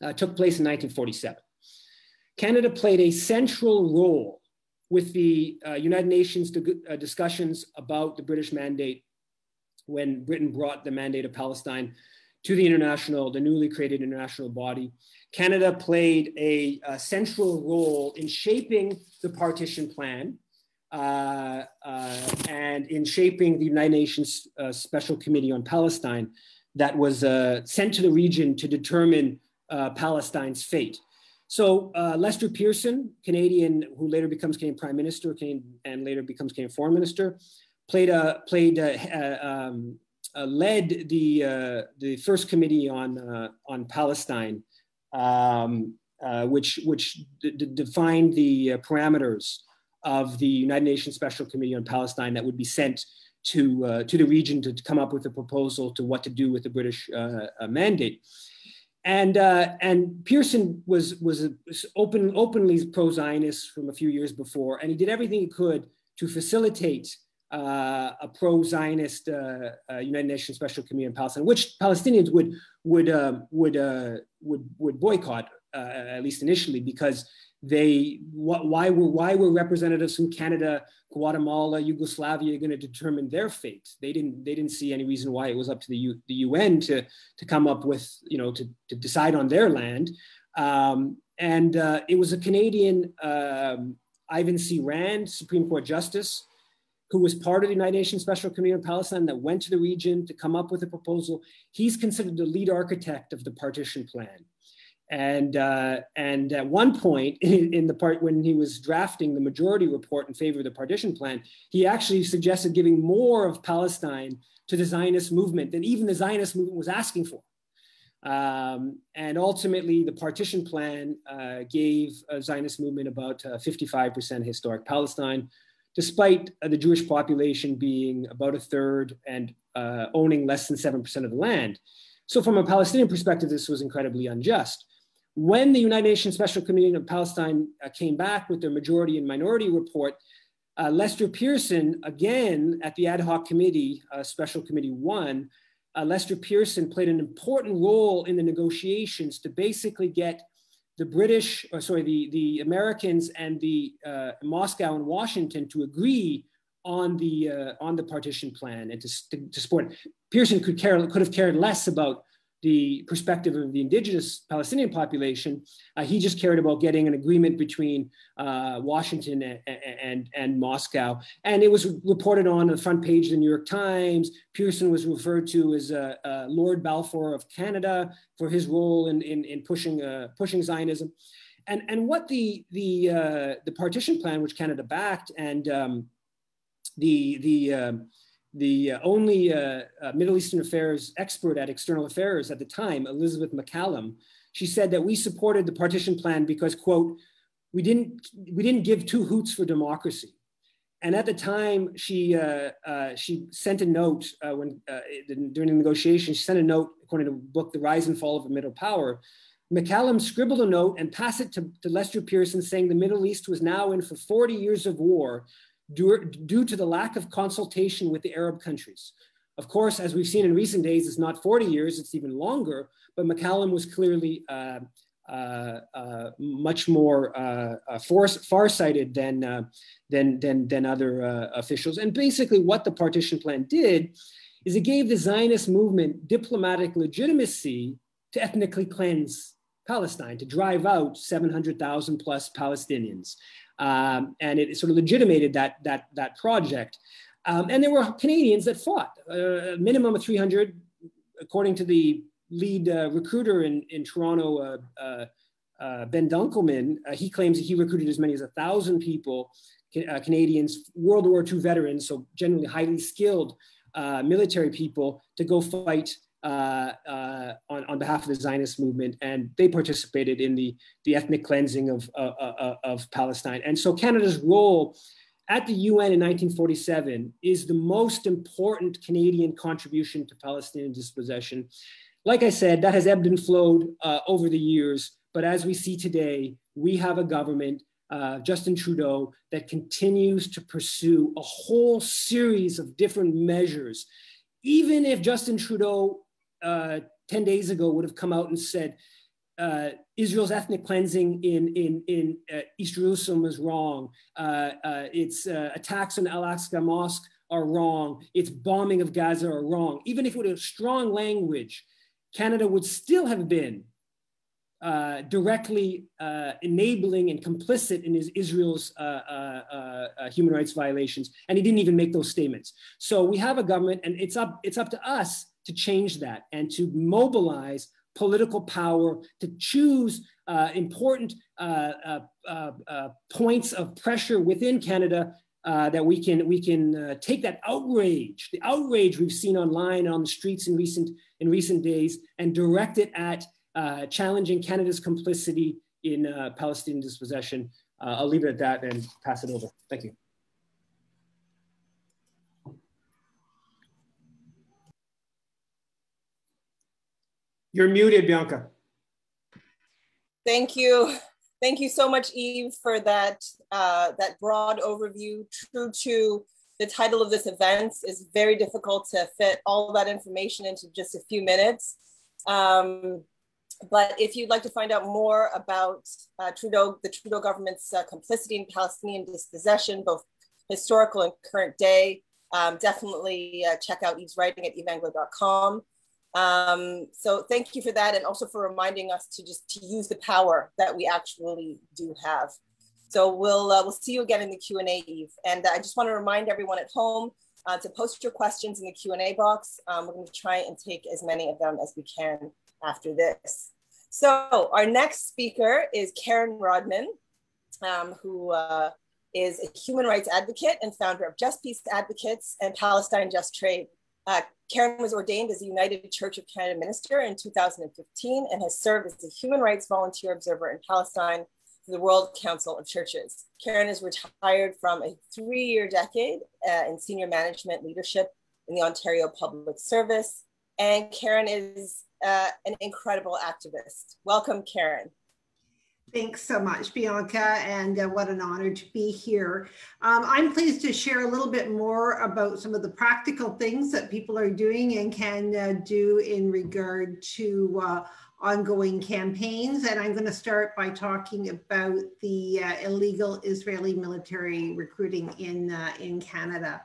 uh, took place in 1947. Canada played a central role with the uh, United Nations uh, discussions about the British mandate when Britain brought the mandate of Palestine to the international, the newly created international body. Canada played a, a central role in shaping the partition plan uh, uh, and in shaping the United Nations uh, Special Committee on Palestine that was uh, sent to the region to determine Palestine's fate. So uh, Lester Pearson, Canadian, who later becomes Canadian Prime Minister and later becomes Canadian Foreign Minister, played a played a, a, um, uh, led the uh, the first committee on uh, on Palestine, um, uh, which which defined the parameters of the United Nations Special Committee on Palestine that would be sent to to the region to, to, come up with a proposal to what to do with the British mandate and uh, and Pearson was was, a, open openly pro-Zionist from a few years before, and he did everything he could to facilitate uh, a pro-Zionist uh, uh United Nations Special Committee on Palestine, which Palestinians would would uh, would uh, would would boycott at least initially because they why were why were representatives from Canada, Guatemala, Yugoslavia are going to determine their fate? They didn't they didn't see any reason why it was up to the U, the UN to to come up with you know to to decide on their land. Um, and uh, it was a Canadian um, Ivan C. Rand, Supreme Court Justice, who was part of the United Nations Special Committee on Palestine that went to the region to come up with a proposal. He's considered the lead architect of the partition plan. And, uh, and at one point <laughs> in, the part when he was drafting the majority report in favor of the partition plan, he actually suggested giving more of Palestine to the Zionist movement than even the Zionist movement was asking for. Um, and ultimately, the partition plan uh, gave a Zionist movement about 55% uh, historic Palestine, despite uh, the Jewish population being about a third and uh, owning less than 7% of the land. So, from a Palestinian perspective, this was incredibly unjust. When the United Nations Special Committee of Palestine uh, came back with their majority and minority report, uh, Lester Pearson, again at the ad hoc committee, Special Committee 1, uh, Lester Pearson played an important role in the negotiations to basically get the British, or sorry, the, the Americans and the uh, Moscow and Washington to agree on the uh, on the partition plan and to, to, to support. Pearson could care could have cared less about the perspective of the indigenous Palestinian population. Uh, he just cared about getting an agreement between uh, Washington and, and, and, Moscow. And it was reported on the front page of the New York Times. Pearson was referred to as uh, uh Lord Balfour of Canada for his role in, in, in pushing, uh, pushing Zionism. And, and what the, the, uh, the partition plan, which Canada backed, and um, the, the the uh, only uh, uh, Middle Eastern affairs expert at external affairs at the time, Elizabeth MacCallum, she said that we supported the partition plan because, quote, we didn't, we didn't give two hoots for democracy. And at the time, she, uh, uh, she sent a note uh, when, during the negotiation, she sent a note, according to the book, The Rise and Fall of a Middle Power. MacCallum scribbled a note and passed it to, to Lester Pearson saying the Middle East was now in for 40 years of war due, to the lack of consultation with the Arab countries. Of course, as we've seen in recent days, it's not 40 years, it's even longer, but MacCallum was clearly uh, uh, uh, much more uh, uh, far-sighted than, uh, than, than, than other officials. And basically what the partition plan did is it gave the Zionist movement diplomatic legitimacy to ethnically cleanse Palestine, to drive out 700,000 plus Palestinians um, and it sort of legitimated that that that project. Um, and there were Canadians that fought, uh, a minimum of 300, according to the lead uh, recruiter in in Toronto, uh, uh, uh Ben Dunkelman. Uh, he claims that he recruited as many as a thousand people, Canadians, World War II veterans, so generally highly skilled military people, to go fight uh, uh, on, on behalf of the Zionist movement, and they participated in the, the ethnic cleansing of, uh, uh, uh of Palestine. And so Canada's role at the UN in 1947 is the most important Canadian contribution to Palestinian dispossession. Like I said, that has ebbed and flowed uh, over the years, but as we see today, we have a government Justin Trudeau that continues to pursue a whole series of different measures. Even if Justin Trudeau uh, 10 days ago would have come out and said uh, Israel's ethnic cleansing in, in, in uh, East Jerusalem is wrong. Uh, uh, its uh, attacks on Al Aqsa Mosque are wrong. Its bombing of Gaza are wrong. Even if it was strong language, Canada would still have been uh, directly uh, enabling and complicit in his, Israel's uh, human rights violations, and he didn't even make those statements. So we have a government, and it's up it's up to us to change that and to mobilize political power to choose uh, important uh, uh, uh, uh points of pressure within Canada uh, that we can we can take that outrage, the outrage we've seen online on the streets in recent in recent days, and direct it at challenging Canada's complicity in Palestinian dispossession. I'll leave it at that and pass it over. Thank you. You're muted, Bianca. Thank you. Thank you so much, Yves, for that, uh, that broad overview. True to the title of this event is very difficult to fit all that information into just a few minutes. Um, but if you'd like to find out more about uh, Trudeau, the Trudeau government's uh, complicity in Palestinian dispossession, both historical and current day, um, definitely uh, check out Yves's writing at yvesengler.com. Um, so thank you for that and also for reminding us to just to use the power that we actually do have. So we'll, uh, we'll see you again in the Q&A, Yves. And I just wanna remind everyone at home uh, to post your questions in the Q&A box. Um, we're gonna try and take as many of them as we can after this. So our next speaker is Karen Rodman, um, who uh, is a human rights advocate and founder of Just Peace Advocates and Palestine Just Trade. Uh, Karen was ordained as a United Church of Canada minister in 2015 and has served as a human rights volunteer observer in Palestine for the World Council of Churches. Karen is retired from a three-year decade uh, in senior management leadership in the Ontario Public Service. And Karen is uh, an incredible activist. Welcome, Karen. Thanks so much, Bianca, and uh, what an honor to be here. Um, I'm pleased to share a little bit more about some of the practical things that people are doing and can uh, do in regard to uh, ongoing campaigns. And I'm going to start by talking about the uh, illegal Israeli military recruiting in, uh, in Canada.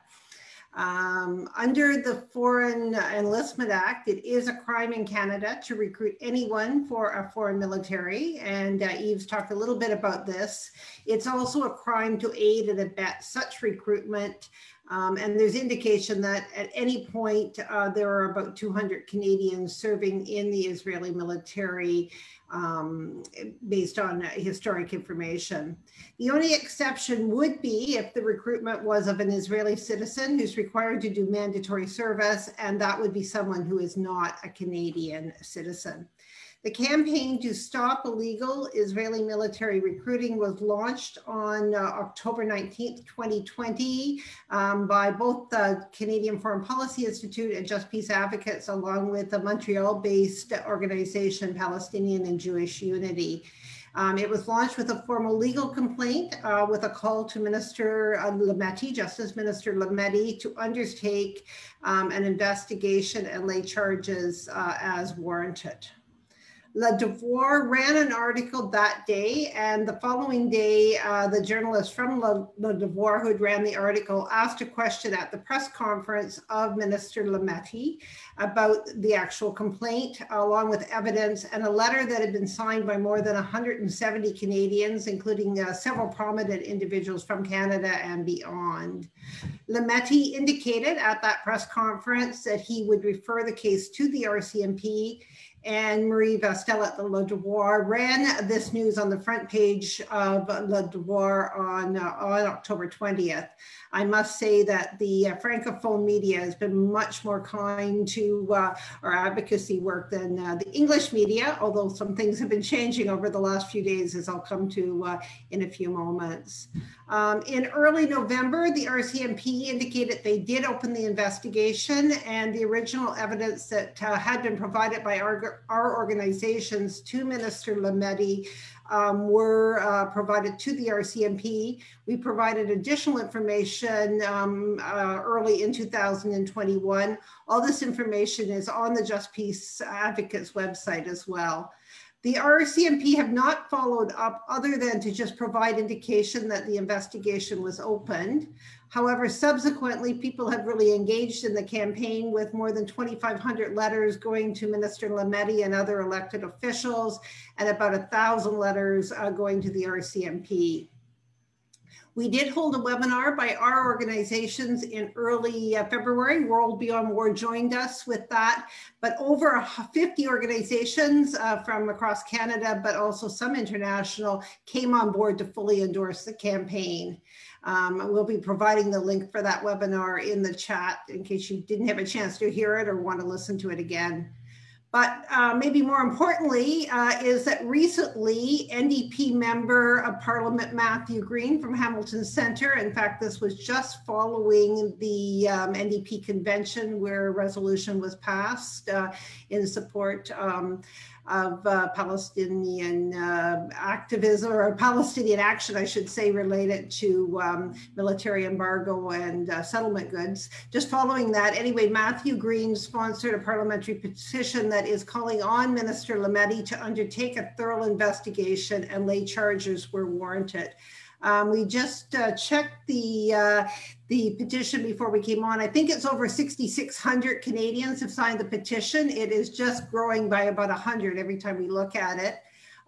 Um, under the Foreign Enlistment Act, it is a crime in Canada to recruit anyone for a foreign military. And uh, Yves's talked a little bit about this. It's also a crime to aid and abet such recruitment. Um, and there's indication that at any point uh, there are about 200 Canadians serving in the Israeli military um, based on historic information. The only exception would be if the recruitment was of an Israeli citizen who's required to do mandatory service, and that would be someone who is not a Canadian citizen. The campaign to stop illegal Israeli military recruiting was launched on uh, October 19th, 2020 um, by both the Canadian Foreign Policy Institute and Just Peace Advocates, along with the Montreal-based organization Palestinian and Jewish Unity. Um, it was launched with a formal legal complaint uh, with a call to Minister uh, Lametti, Justice Minister Lametti, to undertake um, an investigation and lay charges uh, as warranted. Le Devoir ran an article that day, and the following day, uh, the journalist from Le, Devoir who had ran the article asked a question at the press conference of Minister Lametti about the actual complaint, along with evidence and a letter that had been signed by more than 170 Canadians, including uh, several prominent individuals from Canada and beyond. Lametti indicated at that press conference that he would refer the case to the RCMP and Marie Vastel at the Le Devoir ran this news on the front page of Le Devoir on, uh, on October 20th. I must say that the uh, Francophone media has been much more kind to uh, our advocacy work than uh, the English media, although some things have been changing over the last few days, as I'll come to uh, in a few moments. Um, in early November, the RCMP indicated they did open the investigation and the original evidence that uh, had been provided by our, our organizations to Minister Lametti um, were uh, provided to the RCMP. We provided additional information um, uh, early in 2021. All this information is on the Just Peace Advocates website as well. The RCMP have not followed up other than to just provide indication that the investigation was opened. However, subsequently, people have really engaged in the campaign with more than 2,500 letters going to Minister Lametti and other elected officials, and about a thousand letters uh, going to the RCMP. We did hold a webinar by our organizations in early uh, February. World Beyond War joined us with that, but over 50 organizations uh, from across Canada, but also some international, came on board to fully endorse the campaign. Um, we'll be providing the link for that webinar in the chat in case you didn't have a chance to hear it or want to listen to it again. But uh, maybe more importantly uh, is that recently NDP member of Parliament Matthew Green from Hamilton Centre, in fact, this was just following the um, NDP convention where a resolution was passed uh, in support um, of uh, Palestinian uh, activism or Palestinian action, I should say, related to um, military embargo and uh, settlement goods. Just following that, anyway, Matthew Green sponsored a parliamentary petition that is calling on Minister Lametti to undertake a thorough investigation and lay charges where warranted. Um, we just uh, checked the uh, the petition before we came on. I think it's over 6,600 Canadians have signed the petition. It is just growing by about 100 every time we look at it.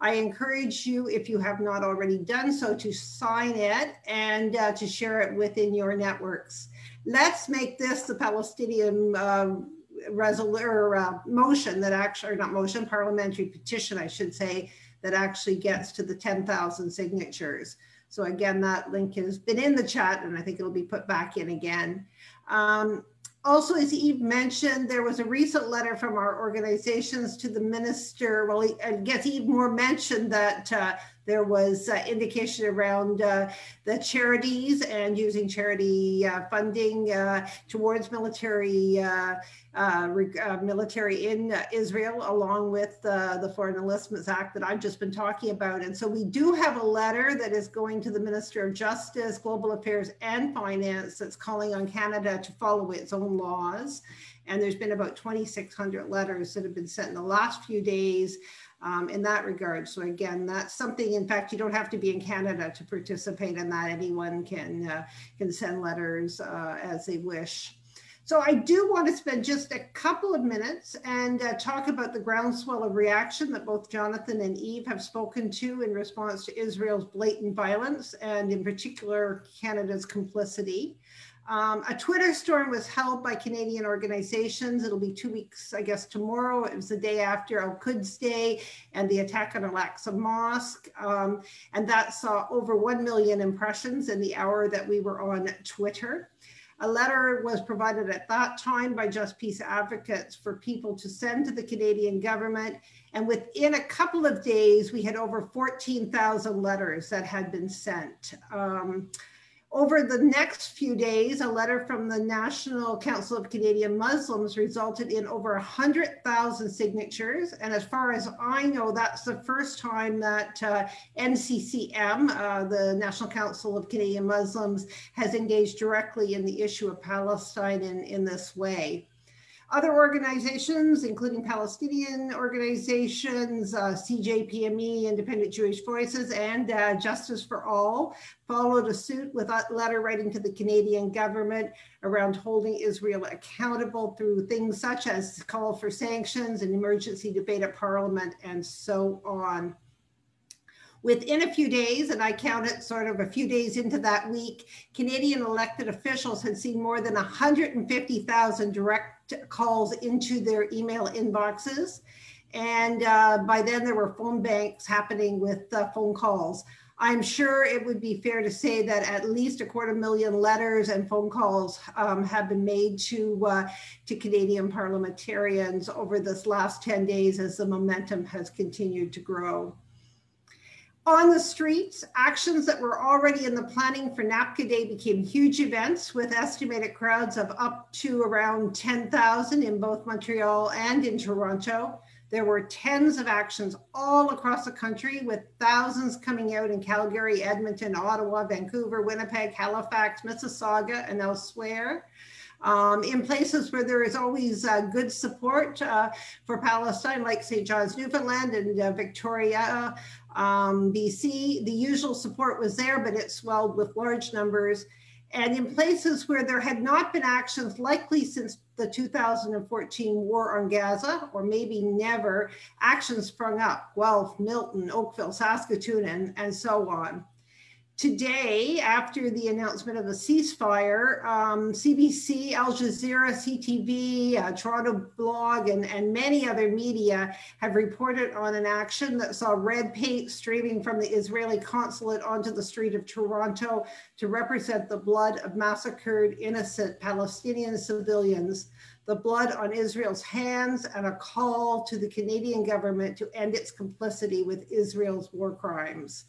I encourage you, if you have not already done so, to sign it and uh, to share it within your networks. Let's make this the Palestinian um, resolution or uh, motion that actually, or not motion, parliamentary petition, I should say, that actually gets to the 10,000 signatures. So again, that link has been in the chat and I think it'll be put back in again. Um, also, as Yves mentioned, there was a recent letter from our organizations to the minister. Well, I guess Yves more mentioned that uh, there was uh, indication around uh, the charities and using charity uh, funding uh, towards military uh, military in Israel, along with the Foreign Enlistments Act that I've just been talking about. And so we do have a letter that is going to the Minister of Justice, Global Affairs, and Finance that's calling on Canada to follow its own laws. And there's been about 2,600 letters that have been sent in the last few days um, in that regard. So again, that's something, in fact, you don't have to be in Canada to participate in that. Anyone can, uh, can send letters uh, as they wish. So I do want to spend just a couple of minutes and uh, talk about the groundswell of reaction that both Jonathan and Yves have spoken to in response to Israel's blatant violence and in particular Canada's complicity. Um, a Twitter storm was held by Canadian organizations. It'll be two weeks, I guess, tomorrow. It was the day after Al Quds Day and the attack on Al-Aqsa Mosque. Um, and that saw over 1 million impressions in the hour that we were on Twitter. A letter was provided at that time by Just Peace Advocates for people to send to the Canadian government. And within a couple of days, we had over 14,000 letters that had been sent. Um, over the next few days, a letter from the National Council of Canadian Muslims resulted in over 100,000 signatures. And as far as I know, that's the first time that uh, NCCM, uh, the National Council of Canadian Muslims, has engaged directly in the issue of Palestine in, in this way. Other organizations, including Palestinian organizations, uh, CJPME, Independent Jewish Voices, and uh, Justice for All, followed a suit with a letter writing to the Canadian government around holding Israel accountable through things such as call for sanctions and emergency debate at Parliament, and so on. Within a few days, and I count it sort of a few days into that week, Canadian elected officials had seen more than 150,000 direct calls into their email inboxes. And uh, by then, there were phone banks happening with uh, phone calls. I'm sure it would be fair to say that at least a quarter million letters and phone calls um, have been made to, uh, to Canadian parliamentarians over this last 10 days as the momentum has continued to grow on the streets, actions that were already in the planning for Nakba Day became huge events with estimated crowds of up to around 10,000 in both Montreal and in Toronto. There were tens of actions all across the country with thousands coming out in Calgary, Edmonton, Ottawa, Vancouver, Winnipeg, Halifax, Mississauga, and elsewhere. Um, in places where there is always uh, good support uh, for Palestine, like St. John's, Newfoundland, and uh, Victoria, um, BC. The usual support was there, but it swelled with large numbers. And in places where there had not been actions, likely since the 2014 war on Gaza, or maybe never, actions sprung up Guelph, Milton, Oakville, Saskatoon, and, and so on today, after the announcement of a ceasefire, um, CBC, Al Jazeera, CTV, uh, Toronto Blog, and, and many other media have reported on an action that saw red paint streaming from the Israeli consulate onto the street of Toronto to represent the blood of massacred innocent Palestinian civilians the blood on Israel's hands, and a call to the Canadian government to end its complicity with Israel's war crimes.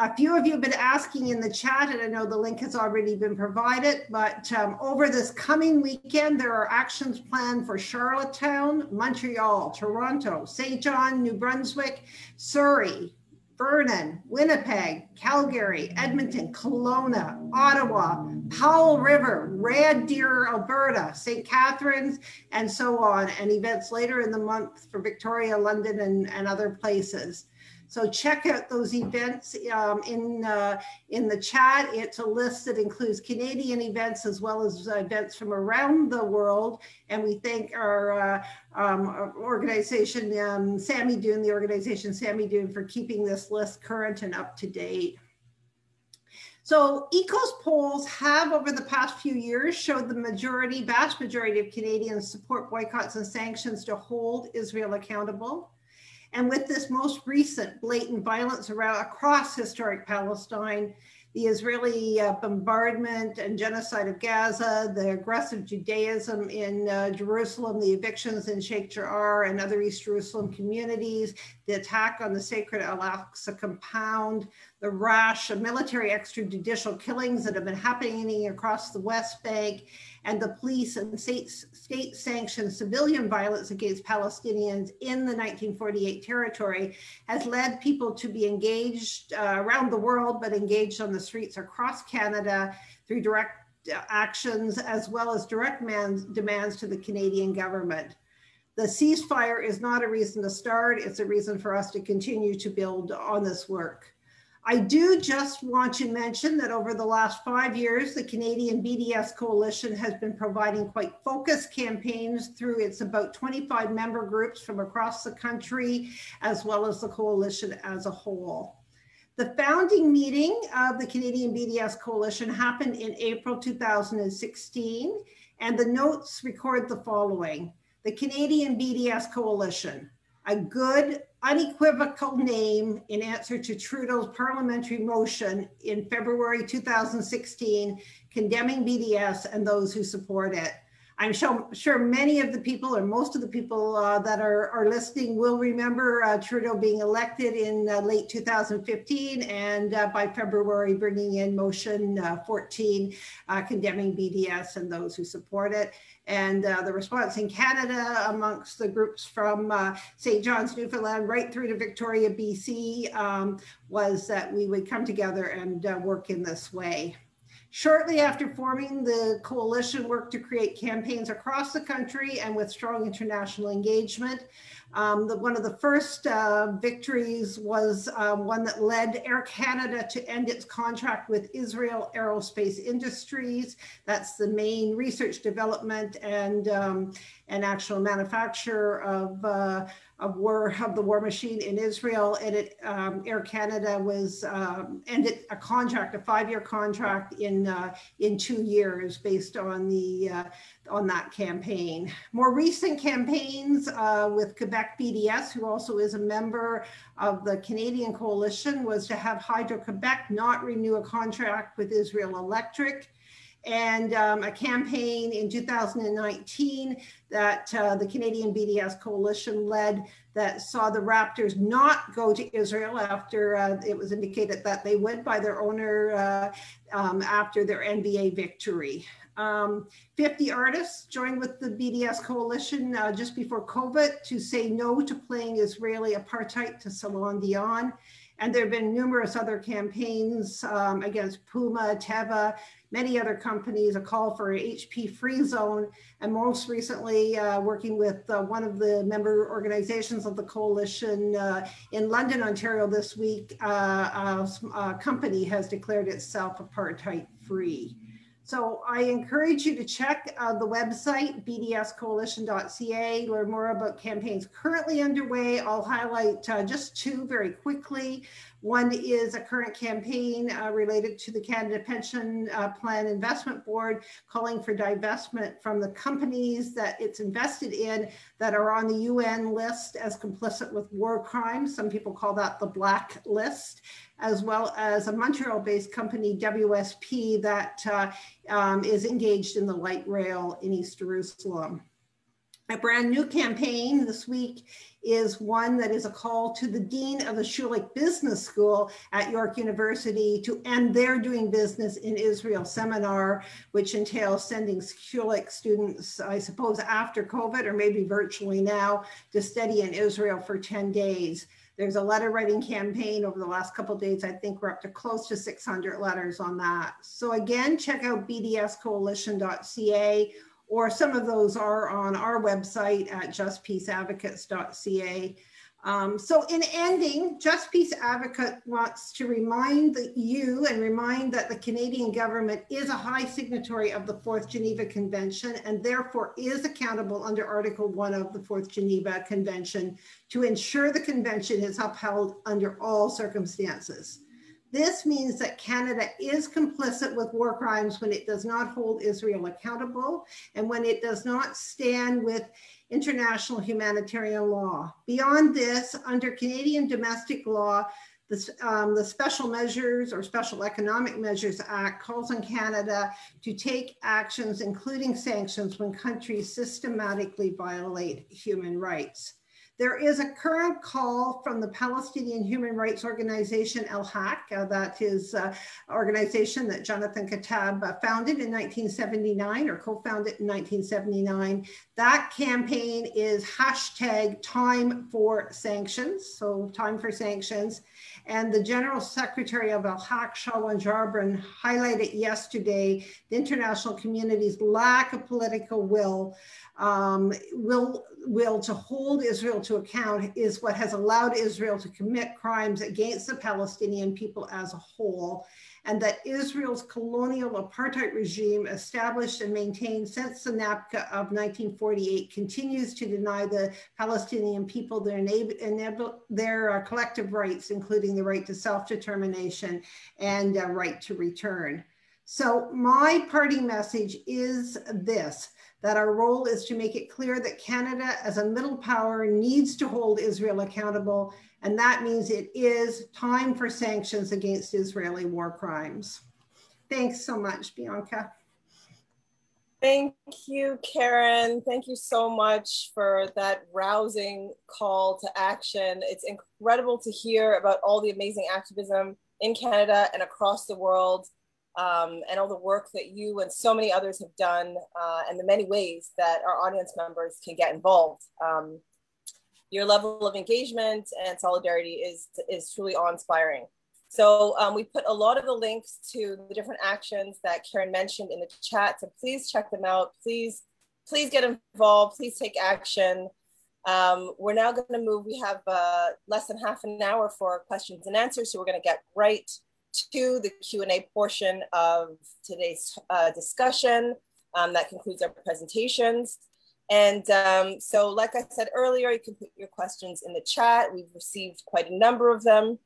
A few of you have been asking in the chat, and I know the link has already been provided, but um, over this coming weekend, there are actions planned for Charlottetown, Montreal, Toronto, St. John, New Brunswick, Surrey, Vernon, Winnipeg, Calgary, Edmonton, Kelowna, Ottawa, Powell River, Red Deer, Alberta, St. Catharines, and so on, and events later in the month for Victoria, London, and, and other places. So check out those events um, in, uh, in the chat. It's a list that includes Canadian events as well as uh, events from around the world. And we thank our uh, um, organization, um, Dune, the organization Samidoun for keeping this list current and up to date. So EKOS polls have over the past few years showed the majority, vast majority of Canadians support boycotts and sanctions to hold Israel accountable. And with this most recent blatant violence around across historic Palestine, the Israeli uh, bombardment and genocide of Gaza, the aggressive Judaism in uh, Jerusalem, the evictions in Sheikh Jarrah and other East Jerusalem communities, the attack on the sacred Al-Aqsa compound, the rash of military extrajudicial killings that have been happening across the West Bank, and the police and state, state sanctioned civilian violence against Palestinians in the 1948 territory has led people to be engaged uh, around the world, but engaged on the streets across Canada through direct actions as well as direct demands to the Canadian government. The ceasefire is not a reason to start, it's a reason for us to continue to build on this work. I do just want to mention that over the last five years, the Canadian BDS Coalition has been providing quite focused campaigns through its about 25 member groups from across the country, as well as the coalition as a whole. The founding meeting of the Canadian BDS Coalition happened in April 2016, and the notes record the following. The Canadian BDS Coalition, a good, unequivocal name in answer to Trudeau's parliamentary motion in February 2016 condemning BDS and those who support it. I'm sure, sure many of the people or most of the people uh, that are, are listening will remember uh, Trudeau being elected in uh, late 2015 and uh, by February bringing in motion uh, 14 uh, condemning BDS and those who support it. And the response in Canada amongst the groups from St. John's, Newfoundland, right through to Victoria, BC, um, was that we would come together and work in this way. Shortly after forming, the coalition worked to create campaigns across the country and with strong international engagement. Um, the, one of the first uh, victories was uh, one that led Air Canada to end its contract with Israel Aerospace Industries. That's the main research development and, um, and actual manufacture of uh, of war of the war machine in Israel, and it um, Air Canada was um, ended a contract, a five-year contract in uh, in two years, based on the uh, on that campaign. More recent campaigns uh, with Quebec BDS, who also is a member of the Canadian coalition, was to have Hydro Quebec not renew a contract with Israel Electric and um, a campaign in 2019 that uh, the Canadian BDS coalition led that saw the Raptors not go to Israel after uh, it was indicated that they would by their owner uh, um, after their NBA victory. Um, 50 artists joined with the BDS coalition uh, just before COVID to say no to playing Israeli apartheid to Celine Dion. And there have been numerous other campaigns um, against Puma, Teva, many other companies, a call for an HP free zone, and most recently uh, working with uh, one of the member organizations of the coalition uh, in London, Ontario this week, uh, a company has declared itself apartheid free. So I encourage you to check uh, the website, bdscoalition.ca, learn more about campaigns currently underway. I'll highlight uh, just two very quickly. One is a current campaign uh, related to the Canada Pension uh, Plan Investment Board calling for divestment from the companies that it's invested in that are on the UN list as complicit with war crimes. Some people call that the black list as well as a Montreal-based company, WSP, that uh, um, is engaged in the light rail in East Jerusalem. A brand new campaign this week is one that is a call to the Dean of the Schulich Business School at York University to end their doing business in Israel seminar, which entails sending Schulich students, I suppose, after COVID or maybe virtually now, to study in Israel for 10 days. There's a letter writing campaign over the last couple days. I think we're up to close to 600 letters on that. So again, check out bdscoalition.ca or some of those are on our website at justpeaceadvocates.ca. Um, so in ending, Just Peace Advocate wants to remind you and remind that the Canadian government is a high signatory of the Fourth Geneva Convention and therefore is accountable under Article 1 of the Fourth Geneva Convention to ensure the convention is upheld under all circumstances. This means that Canada is complicit with war crimes when it does not hold Israel accountable and when it does not stand with international humanitarian law. Beyond this, under Canadian domestic law, The, um, the Special Measures or Special Economic Measures Act calls on Canada to take actions, including sanctions, when countries systematically violate human rights. There is a current call from the Palestinian human rights organization El Haq, uh, that is uh, organization that Jonathan Kuttab uh, founded in 1979 or co-founded in 1979. That campaign is hashtag time for sanctions, so time for sanctions. And the General Secretary of Al Haq, Shawan Jabarin, highlighted yesterday the international community's lack of political will um, will, will to hold Israel to account is what has allowed Israel to commit crimes against the Palestinian people as a whole, and that Israel's colonial apartheid regime established and maintained since the Nakba of 1948 continues to deny the Palestinian people their, their uh, collective rights, including the right to self-determination and uh, right to return. So my party message is this, that our role is to make it clear that Canada as a middle power needs to hold Israel accountable. And that means it is time for sanctions against Israeli war crimes. Thanks so much, Bianca. Thank you, Karen. Thank you so much for that rousing call to action. It's incredible to hear about all the amazing activism in Canada and across the world um, and all the work that you and so many others have done uh, and the many ways that our audience members can get involved. Um, your level of engagement and solidarity is, is truly awe-inspiring. So um, we put a lot of the links to the different actions that Karen mentioned in the chat. So please check them out. Please, please get involved. Please take action. Um, we're now going to move. We have uh, less than half an hour for questions and answers. So we're going to get right to the Q&A portion of today's uh, discussion. Um, that concludes our presentations. And um, so, like I said earlier, you can put your questions in the chat. We've received quite a number of them,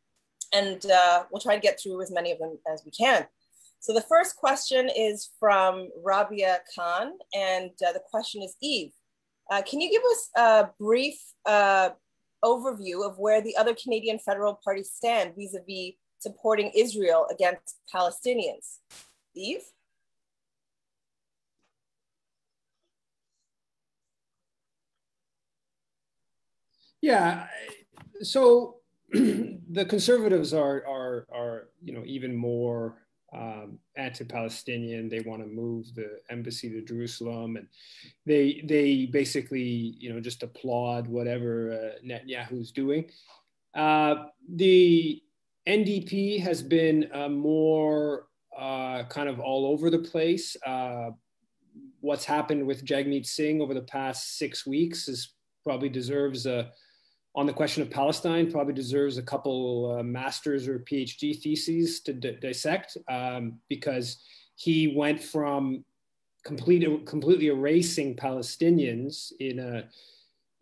and uh, we'll try to get through as many of them as we can. So the first question is from Rabia Khan, and uh, the question is, Yves, uh, can you give us a brief uh, overview of where the other Canadian federal parties stand vis-a-vis supporting Israel against Palestinians. Yves? Yeah, so <clears throat> the conservatives are, are, are, you know, even more um, anti-Palestinian. They want to move the embassy to Jerusalem, and they they basically you know just applaud whatever uh, Netanyahu's doing. Uh, the NDP has been uh, more uh, kind of all over the place. Uh, what's happened with Jagmeet Singh over the past six weeks is probably deserves a, on the question of Palestine, probably deserves a couple uh, master's or PhD theses to dissect um, because he went from complete, completely erasing Palestinians in a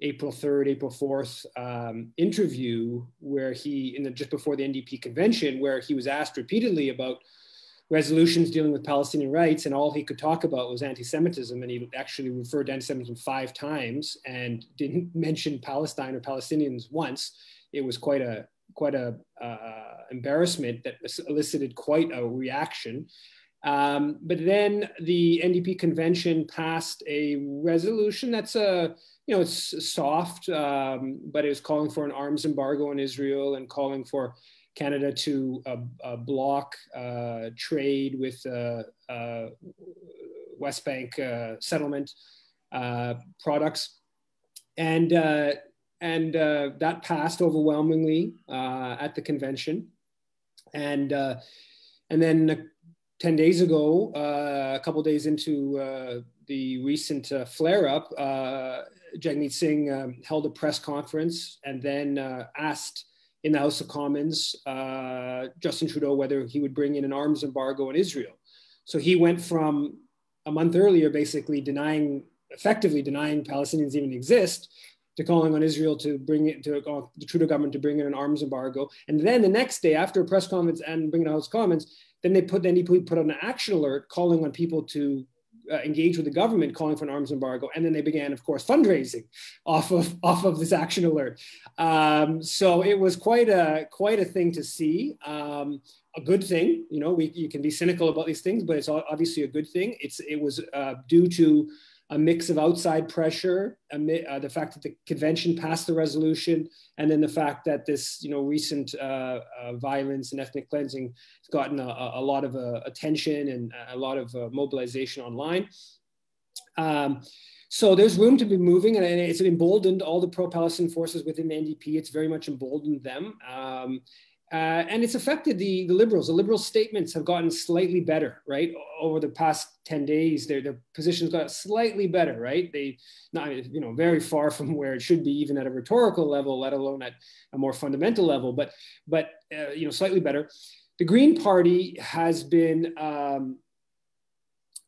April 3rd, April 4th um, interview where he, in the, just before the NDP convention, where he was asked repeatedly about resolutions dealing with Palestinian rights, and all he could talk about was anti-Semitism, and he actually referred to anti-Semitism five times and didn't <laughs> mention Palestine or Palestinians once. It was quite a quite a uh, embarrassment that elicited quite a reaction. Um, but then the NDP convention passed a resolution that's a you know, it's soft, um, but it was calling for an arms embargo on Israel and calling for Canada to uh, uh, block uh, trade with uh, uh, West Bank uh, settlement products, and and that passed overwhelmingly at the convention, and and then ten days ago, a couple days into the recent flare up Jagmeet Singh um, held a press conference and then uh, asked in the House of Commons uh, Justin Trudeau whether he would bring in an arms embargo on Israel. So he went from a month earlier basically denying, effectively denying Palestinians even exist, to calling on Israel to bring it to uh, the Trudeau government to bring in an arms embargo. And then the next day, after a press conference and bringing a House of Commons, then they put then he put on an action alert calling on people to uh, engage with the government calling for an arms embargo, and then they began, of course, fundraising <laughs> off of off of this action alert. Um, so it was quite a quite a thing to see. Um, a good thing, you know. We you can be cynical about these things, but it's obviously a good thing. It's it was uh, due to a mix of outside pressure, uh, the fact that the convention passed the resolution, and then the fact that this, you know, recent uh, uh, violence and ethnic cleansing has gotten a, a lot of uh, attention and a lot of uh, mobilization online. Um, so there's room to be moving, and it's emboldened all the pro-Palestinian forces within the NDP. It's very much emboldened them. Um, uh, and it's affected the, the liberals. The liberal statements have gotten slightly better, right? Over the past 10 days, their, their positions got slightly better, right? They, not, you know, very far from <laughs> where it should be, even at a rhetorical level, let alone at a more fundamental level, but, but uh, you know, slightly better. The Green Party has been, um,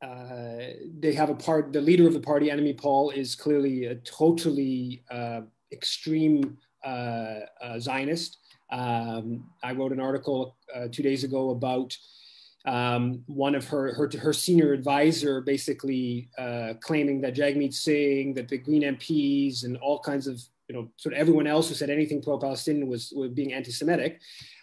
uh, they have a part, the leader of the party, Annamie Paul, is clearly a totally uh, extreme uh, uh, Zionist. Um, I wrote an article uh, two days ago about um, one of her, her, her senior advisor basically uh, claiming that Jagmeet Singh, that the Green MPs, and all kinds of you know sort of everyone else who said anything pro-Palestinian was, was being anti-Semitic.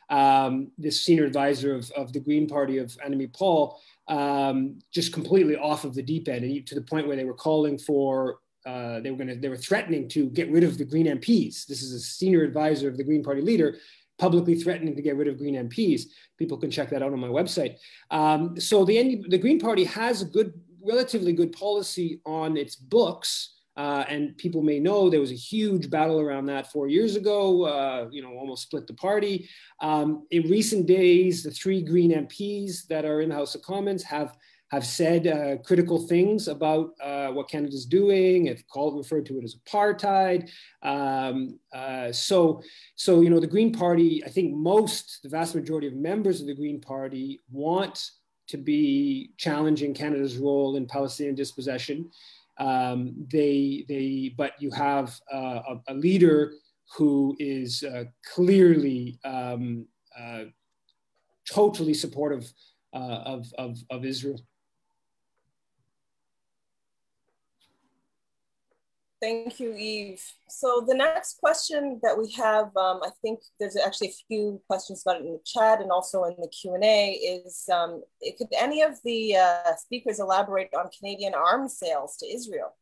Um, this senior advisor of, of the Green Party of Annamie Paul um, just completely off of the deep end, and to the point where they were calling for uh, they were going to they were threatening to get rid of the Green MPs. This is a senior advisor of the Green Party leader publicly threatening to get rid of Green MPs. People can check that out on my website. Um, so the, the Green Party has a good, relatively good policy on its books. Uh, and people may know there was a huge battle around that four years ago, uh, you know, almost split the party. Um, in recent days, the three Green MPs that are in the House of Commons have have said uh, critical things about uh, what Canada's doing. Have called referred to it as apartheid. Um, uh, so, so you know, the Green Party. I think most, the vast majority of members of the Green Party want to be challenging Canada's role in Palestinian dispossession. Um, they, they, but you have uh, a, a, leader who is uh, clearly um, uh, totally supportive of, of, of Israel. Thank you, Yves. So the next question that we have, um, I think there's actually a few questions about it in the chat and also in the Q&A is, um, could any of the uh, speakers elaborate on Canadian arms sales to Israel?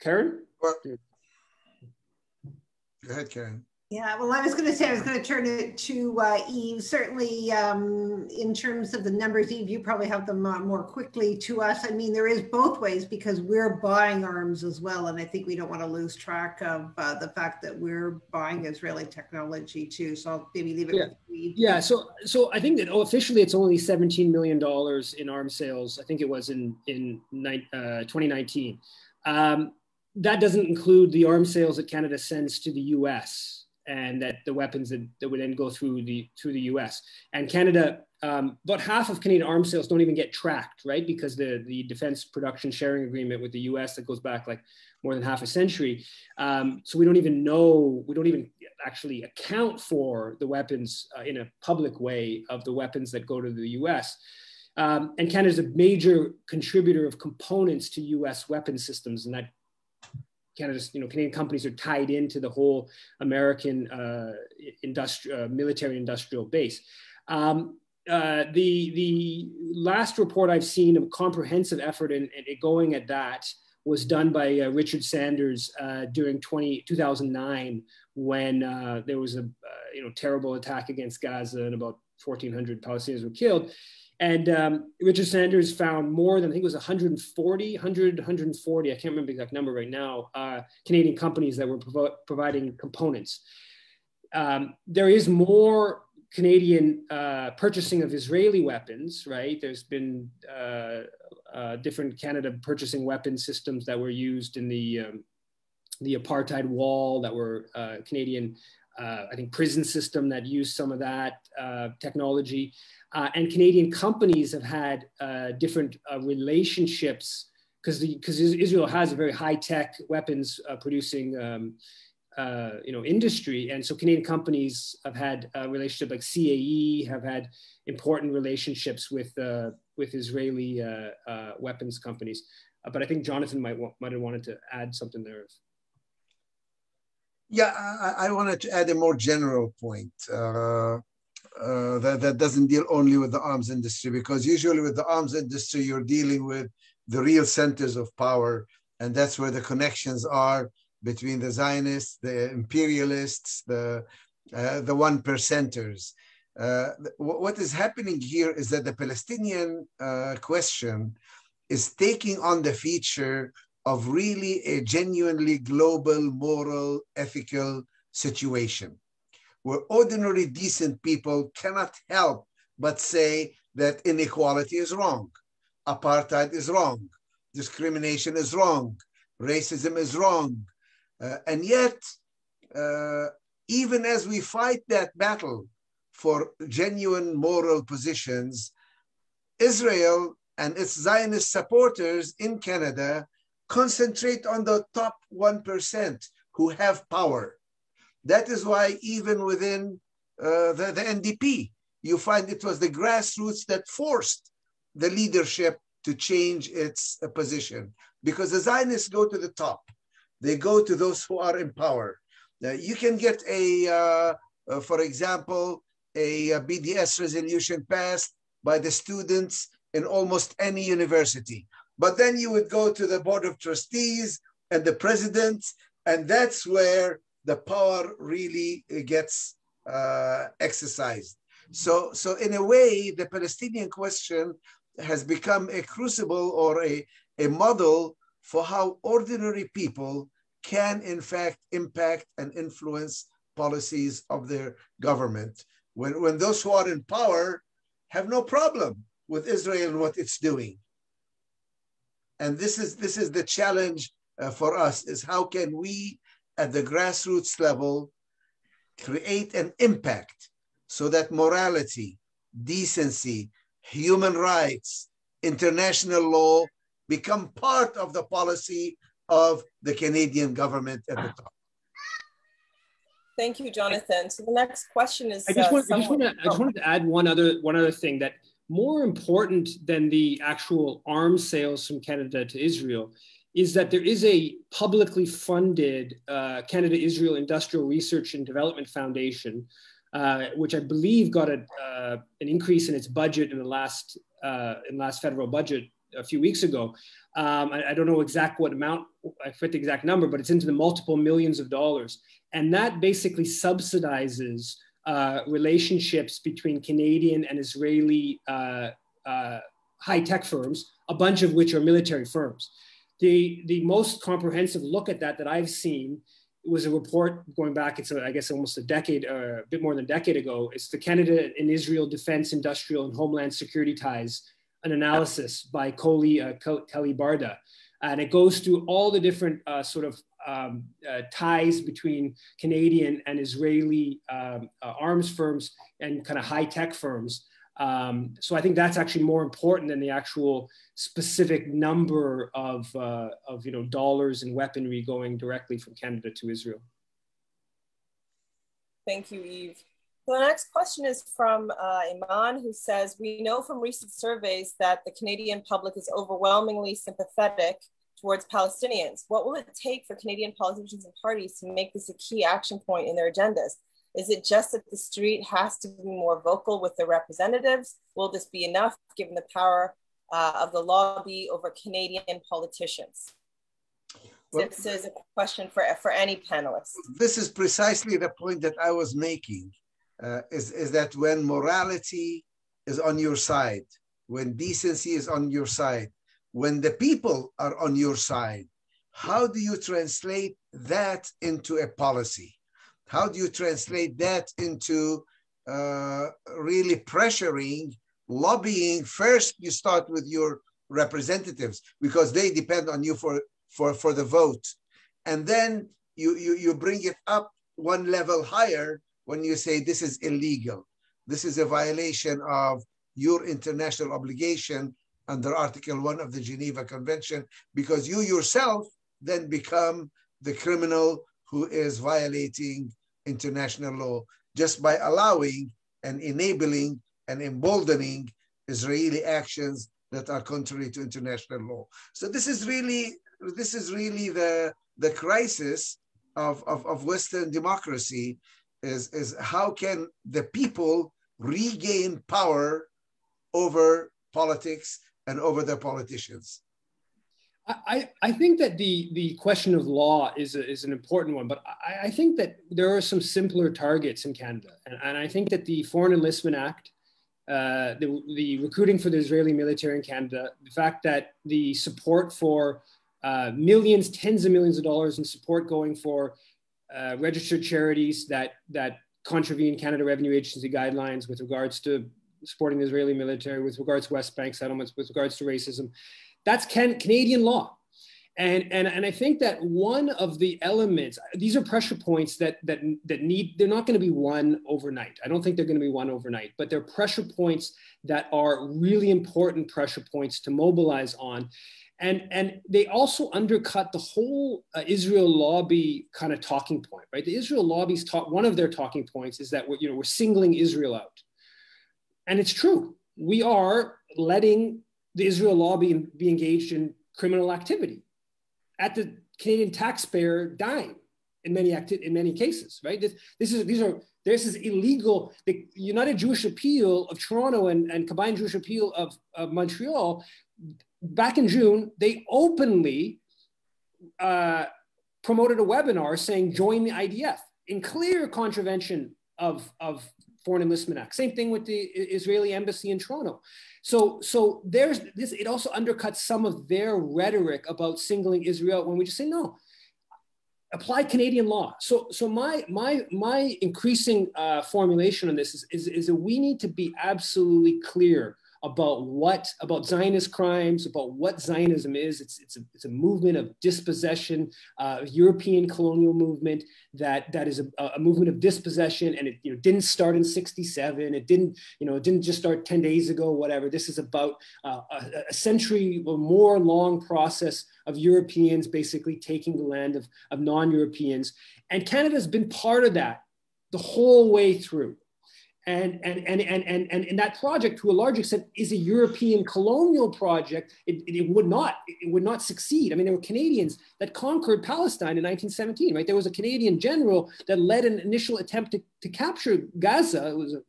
Karen? Well, go ahead, Karen. Yeah, well, I was going to say, I was going to turn it to uh, Yves. Certainly, um, in terms of the numbers, Yves, you probably have them uh, more quickly to us. I mean, there is both ways because we're buying arms as well. And I think we don't want to lose track of uh, the fact that we're buying Israeli technology too. So I'll maybe leave it yeah. with Yves. Yeah, so so I think that officially it's only $17 million in arms sales. I think it was in, in uh, 2019. Um, that doesn't include the arms sales that Canada sends to the US and that the weapons that, that would then go through the through the U.S. and Canada. Um, about half of Canadian arms sales don't even get tracked, right? Because the the defense production sharing agreement with the U.S. that goes back like more than half a century. Um, so we don't even know, we don't even actually account for the weapons uh, in a public way of the weapons that go to the U.S. Um, and Canada is a major contributor of components to U.S. weapon systems, and that Canada's, you know, Canadian companies are tied into the whole American uh, industri- uh, military industrial base. Um, uh, the the last report I've seen, a comprehensive effort in, in going at that, was done by uh, Richard Sanders uh, during 20, 2009 when uh, there was a you know terrible attack against Gaza and about 1,400 Palestinians were killed. And um, Richard Sanders found more than, I think it was 140, 100, 140, I can't remember the exact number right now, uh, Canadian companies that were providing components. Um, there is more Canadian uh, purchasing of Israeli weapons, right? There's been uh, uh different Canada purchasing weapon systems that were used in the, um, the apartheid wall that were uh, Canadian uh, I think prison system that used some of that uh, technology. Uh, and Canadian companies have had uh, different uh, relationships because because Israel has a very high tech weapons uh, producing um, uh, you know industry, and so Canadian companies have had a relationship like CAE have had important relationships with uh, with Israeli uh, uh, weapons companies. Uh, but I think Jonathan might might have wanted to add something there. Yeah, I, I wanted to add a more general point. Uh, that, that doesn't deal only with the arms industry because usually with the arms industry you're dealing with the real centers of power and that's where the connections are between the zionists the imperialists the uh, the one percenters. Uh, what is happening here is that the palestinian uh, question is taking on the feature of really a genuinely global moral ethical situation where ordinary decent people cannot help but say that inequality is wrong, apartheid is wrong, discrimination is wrong, racism is wrong. Uh, and yet, uh, even as we fight that battle for genuine moral positions, Israel and its Zionist supporters in Canada concentrate on the top 1% who have power that is why even within uh, the, the NDP, you find it was the grassroots that forced the leadership to change its uh, position because the Zionists go to the top. They go to those who are in power. Uh, you can get a, uh, uh for example, a, a, BDS resolution passed by the students in almost any university. But then you would go to the board of trustees and the president, and that's where the power really gets uh, exercised. So, so in a way, the Palestinian question has become a crucible or a, a model for how ordinary people can, in fact, impact and influence policies of their government. When, when those who are in power have no problem with Israel and what it's doing. And this is, this is the challenge uh, for us is how can we at the grassroots level create an impact so that morality, decency, human rights, international law become part of the policy of the Canadian government at the top. Thank you, Jonathan. So the next question is. I just, uh, want, I just, want to, I just wanted to add one other one other thing that more important than the actual arms sales from Canada to Israel is that there is a publicly funded uh, Canada Israel Industrial Research and Development Foundation, uh, which I believe got a, uh, an increase in its budget in the last uh, in last federal budget a few weeks ago. Um, I, I, don't know exact what amount, I forget the exact number, but it's into the multiple millions of dollars. And that basically subsidizes uh, relationships between Canadian and Israeli uh, high tech firms, a bunch of which are military firms. The, the most comprehensive look at that that I've seen was a report going back, it's a, I guess almost a decade, or uh, a bit more than a decade ago. It's the Canada and Israel Defense, Industrial and Homeland Security Ties, an analysis by Kole uh, Kilibarda. And it goes through all the different uh, sort of um, uh, ties between Canadian and Israeli um, uh, arms firms and kind of high tech firms. Um, so I think that's actually more important than the actual specific number of, uh, of you know, dollars and weaponry going directly from Canada to Israel. Thank you, Yves. The next question is from uh, Iman, who says, we know from recent surveys that the Canadian public is overwhelmingly sympathetic towards Palestinians. What will it take for Canadian politicians and parties to make this a key action point in their agendas? Is it just that the street has to be more vocal with the representatives? Will this be enough given the power uh, of the lobby over Canadian politicians? Well, this is a question for, for any panelist. This is precisely the point that I was making, uh, is, is that when morality is on your side, when decency is on your side, when the people are on your side, how do you translate that into a policy? How do you translate that into uh, really pressuring, lobbying? First, you start with your representatives because they depend on you for, for, for the vote. And then you, you, you bring it up one level higher when you say this is illegal. This is a violation of your international obligation under Article 1 of the Geneva Convention because you yourself then become the criminal who is violating international law just by allowing and enabling and emboldening Israeli actions that are contrary to international law. So this is really this is really the the crisis of, of, of Western democracy is, is how can the people regain power over politics and over their politicians? I, I think that the, the question of law is, a, is an important one, but I, I think that there are some simpler targets in Canada. And, and I think that the Foreign Enlistment Act, uh, the, the recruiting for the Israeli military in Canada, the fact that the support for uh, millions, tens of millions of dollars in support going for uh, registered charities that, that contravene Canada Revenue Agency guidelines with regards to supporting the Israeli military, with regards to West Bank settlements, with regards to racism. That's can, Canadian law. And, and, and I think that one of the elements, these are pressure points that, that, that need, they're not going to be won overnight. I don't think they're going to be won overnight, but they're pressure points that are really important pressure points to mobilize on. And, and they also undercut the whole uh, Israel lobby kind of talking point, right? The Israel lobby's talk, one of their talking points is that we're, you know, we're singling Israel out. And it's true. We are letting the Israel lobby be engaged in criminal activity at the Canadian taxpayer dime in many acti- in many cases, right? This, this is these are this is illegal. The United Jewish Appeal of Toronto and, and Combined Jewish Appeal of, of Montreal, back in June, they openly uh, promoted a webinar saying join the IDF in clear contravention of, of Foreign Enlistment Act. Same thing with the Israeli embassy in Toronto. So, so there's this, it also undercuts some of their rhetoric about singling Israel when we just say, no, apply Canadian law. So, so my, my, my increasing uh, formulation on this is, is, is that we need to be absolutely clear about what about Zionist crimes, about what Zionism is. It's it's a, it's a movement of dispossession, uh, European colonial movement that that is a, a, movement of dispossession, and it you know didn't start in '67. It didn't you know it didn't just start 10 days ago. Whatever. This is about uh, a, a, century or more long process of Europeans basically taking the land of of non-Europeans, and Canada has been part of that the whole way through and, and, and, and, and, and, and that project to a large extent is a European colonial project. It, it, would not, it would not succeed. I mean, there were Canadians that conquered Palestine in 1917, right? There was a Canadian general that led an initial attempt to, to capture Gaza. It was a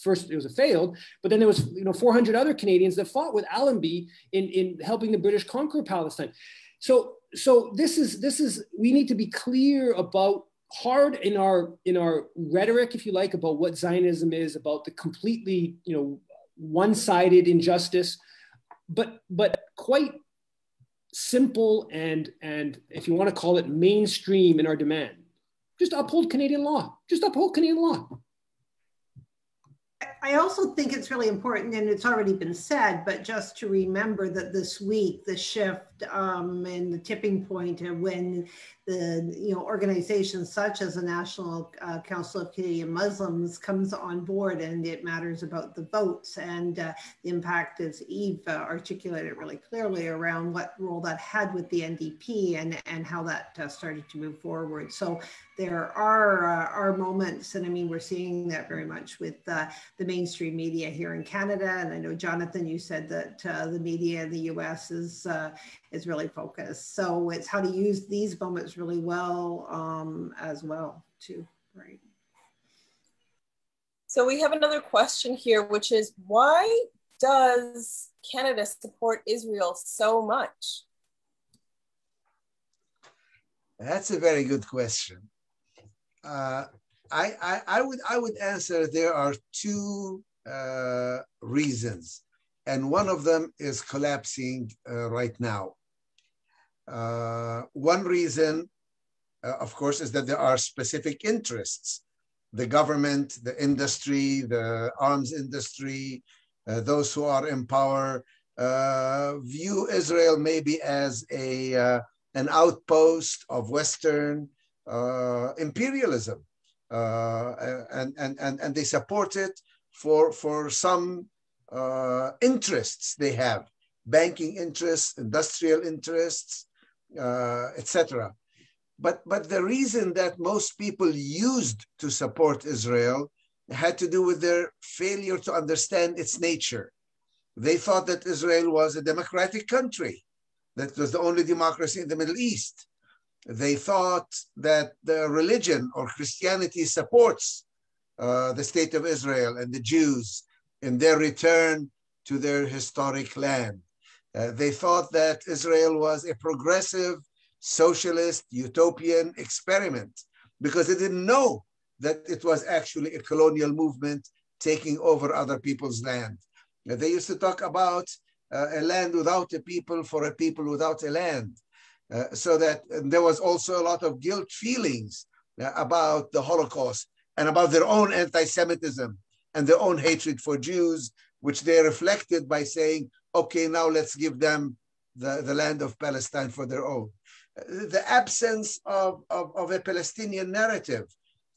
first, it was a failed, but then there was, you know, 400 other Canadians that fought with Allenby in, in helping the British conquer Palestine. So, so this is, this is, we need to be clear about hard in our in our rhetoric if you like about what zionism is about the completely you know one-sided injustice. But but quite simple and and if you want to call it mainstream in our demand just uphold canadian law. Just uphold canadian law I also think it's really important, and it's already been said, but just to remember that this week, the shift um, and the tipping point of when the you know organizations such as the National uh, Council of Canadian Muslims comes on board, and it matters about the votes and uh, the impact, as Yves uh, articulated really clearly, around what role that had with the NDP and and how that uh, started to move forward. So there are uh, are moments, and I mean we're seeing that very much with uh, the mainstream media here in Canada, and I know Jonathan, you said that the media in the U.S. is is really focused. So it's how to use these moments really well um, as well too, right? So we have another question here, which is why does Canada support Israel so much? That's a very good question. Uh, I, I, I, would I would answer there are two uh, reasons, and one of them is collapsing uh, right now. Uh, one reason, uh, of course, is that there are specific interests. The government, the industry, the arms industry, those who are in power view Israel maybe as a, an outpost of Western Uh, imperialism. Uh, and, and, and, and they support it for, for some uh, interests they have banking interests, industrial interests, uh, etc. But, but the reason that most people used to support Israel had to do with their failure to understand its nature. They thought that Israel was a democratic country, that was the only democracy in the Middle East. They thought that the religion or Christianity supports uh, the state of Israel and the Jews in their return to their historic land. Uh, they thought that Israel was a progressive, socialist, utopian experiment because they didn't know that it was actually a colonial movement taking over other people's land. They used to talk about uh, a land without a people for a people without a land. Uh, so that there was also a lot of guilt feelings uh, about the Holocaust and about their own anti-Semitism and their own hatred for Jews, which they reflected by saying, okay, now let's give them the, the land of Palestine for their own. The absence of, of, of a Palestinian narrative.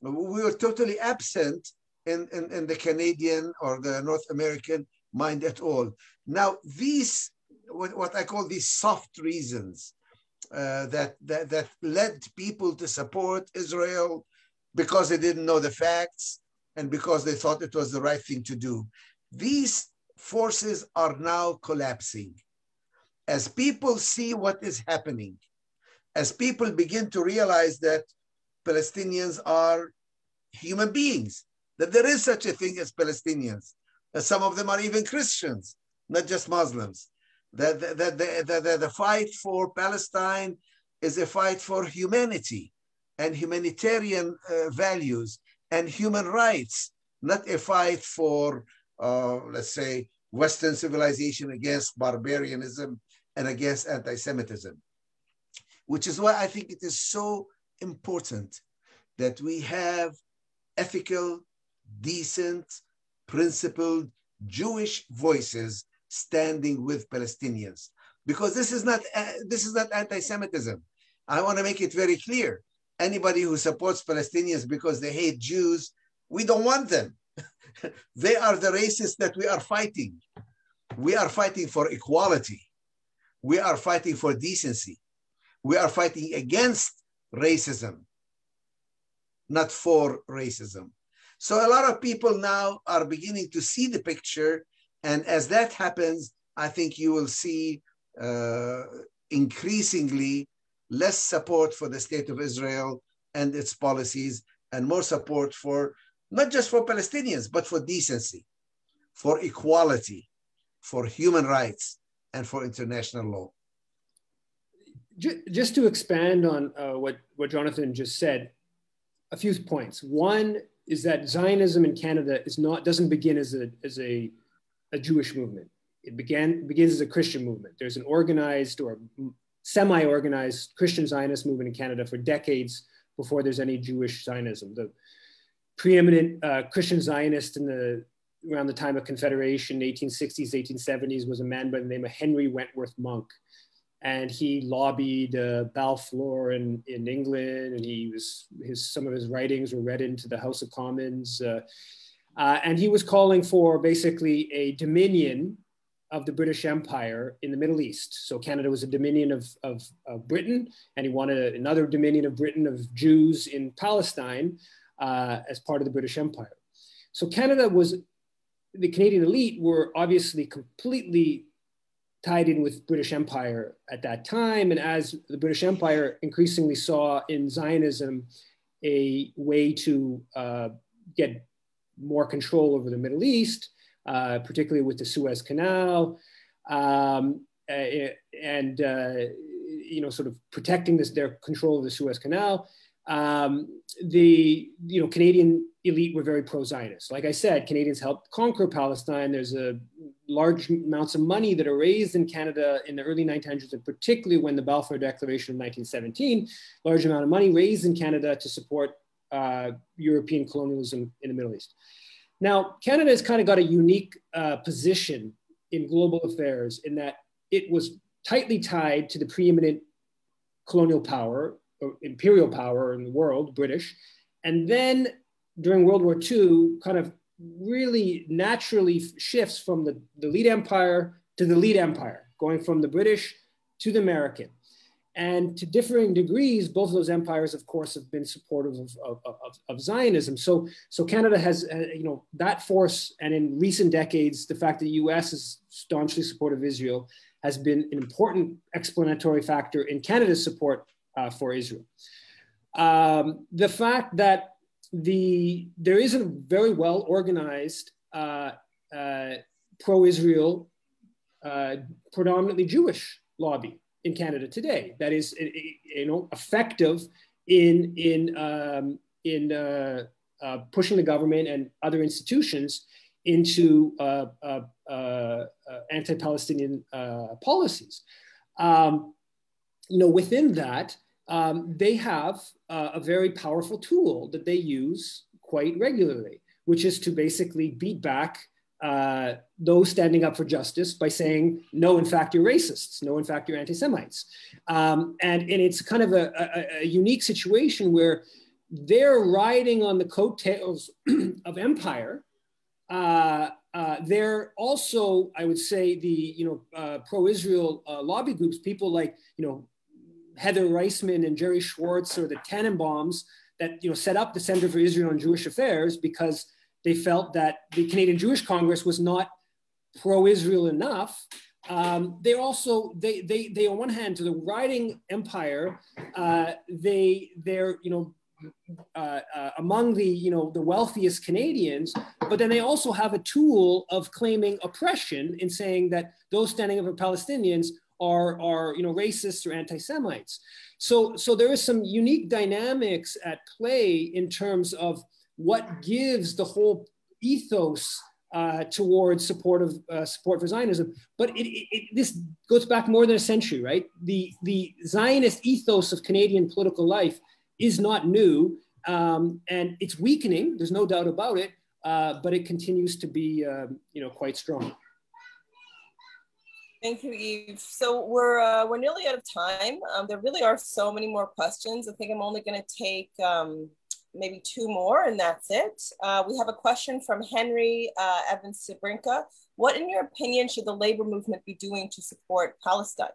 We were totally absent in, in, in the Canadian or the North American mind at all. Now, these, what, what I call these soft reasons uh, that, that, that led people to support Israel because they didn't know the facts and because they thought it was the right thing to do. These forces are now collapsing. As people see what is happening, as people begin to realize that Palestinians are human beings, that there is such a thing as Palestinians, that some of them are even Christians, not just Muslims, that, that, that, that the fight for Palestine is a fight for humanity and humanitarian uh, values and human rights, not a fight for, uh, let's say, Western civilization against barbarianism and against anti Semitism. Which is why I think it is so important that we have ethical, decent, principled Jewish voices standing with Palestinians. Because this is not, uh, this is not anti Semitism. I want to make it very clear anybody who supports Palestinians because they hate Jews, we don't want them. <laughs> they are the racists that we are fighting. We are fighting for equality. We are fighting for decency. We are fighting against racism, not for racism. So a lot of people now are beginning to see the picture. And as that happens, I think you will see uh, increasingly less support for the state of Israel and its policies, and more support for not just for Palestinians, but for decency, for equality, for human rights, and for international law. Just to expand on uh, what, what Jonathan just said, a few points. One is that Zionism in Canada is not doesn't begin as a as a, a Jewish movement. It began begins as a Christian movement. There's an organized or semi-organized Christian Zionist movement in Canada for decades before there's any Jewish Zionism. The preeminent uh, Christian Zionist in the around the time of Confederation, 1860s, 1870s, was a man by the name of Henry Wentworth Monk. And he lobbied uh, Balfour in, in England, and he was his some of his writings were read into the House of Commons. Uh, uh, and he was calling for basically a dominion of the British Empire in the Middle East. So Canada was a dominion of, of, of Britain, and he wanted another dominion of Britain of Jews in Palestine uh, as part of the British Empire. So Canada was, the Canadian elite were obviously completely tied in with British Empire at that time. And as the British Empire increasingly saw in Zionism a way to uh, get more control over the Middle East, uh, particularly with the Suez Canal, um, and uh, you know, sort of protecting this their control of the Suez Canal. Um, the you know Canadian elite were very pro-Zionist. Like I said, Canadians helped conquer Palestine. There's a large amounts of money that are raised in Canada in the early 1900s, and particularly when the Balfour Declaration of 1917, large amount of money raised in Canada to support uh, European colonialism in the Middle East. Now, Canada has kind of got a unique uh, position in global affairs in that it was tightly tied to the preeminent colonial power, or imperial power in the world, British. And then during World War II, kind of really naturally shifts from the, the lead empire to the lead empire, going from the British to the American. And to differing degrees, both of those empires, of course, have been supportive of, of, of, of Zionism. So, so Canada has, uh, you know, that force, and in recent decades, the fact that the U.S. is staunchly supportive of Israel has been an important explanatory factor in Canada's support uh, for Israel. Um, the fact that the there is a very well organized uh, uh pro-Israel, uh, predominantly Jewish lobby in Canada today that is you know effective in in um, in uh, uh, pushing the government and other institutions into uh, uh, uh, uh anti-Palestinian policies. Um, you know, within that, um, they have a very powerful tool that they use quite regularly, which is to basically beat back uh, those standing up for justice by saying, no, in fact, you're racists. No, in fact, you're anti Semites. Um, and, and it's kind of a, a, a, unique situation where they're riding on the coattails <clears throat> of empire. Uh, uh, they're also, I would say, the you know uh, pro-Israel uh, lobby groups, people like you know Heather Reisman and Gerry Schwartz or the Tannenbaums that you know set up the Center for Israel and Jewish Affairs because they felt that the Canadian Jewish Congress was not pro-Israel enough. Um, they also they they they on one hand to the riding empire, uh, they they're you know uh, uh, among the you know the wealthiest Canadians, but then they also have a tool of claiming oppression in saying that those standing up for Palestinians are are you know racists or anti-Semites. So so there is some unique dynamics at play in terms of what gives the whole ethos uh, towards support of uh, support for Zionism. But it, it, it, this goes back more than a century, right? The the Zionist ethos of Canadian political life is not new, um, and it's weakening. There's no doubt about it. Uh, but it continues to be, um, you know, quite strong. Thank you, Yves. So we're uh, we're nearly out of time. Um, there really are so many more questions. I think I'm only going to take um, maybe two more, and that's it. Uh, we have a question from Henry uh, Evans Sabrinka. What, in your opinion, should the labor movement be doing to support Palestine?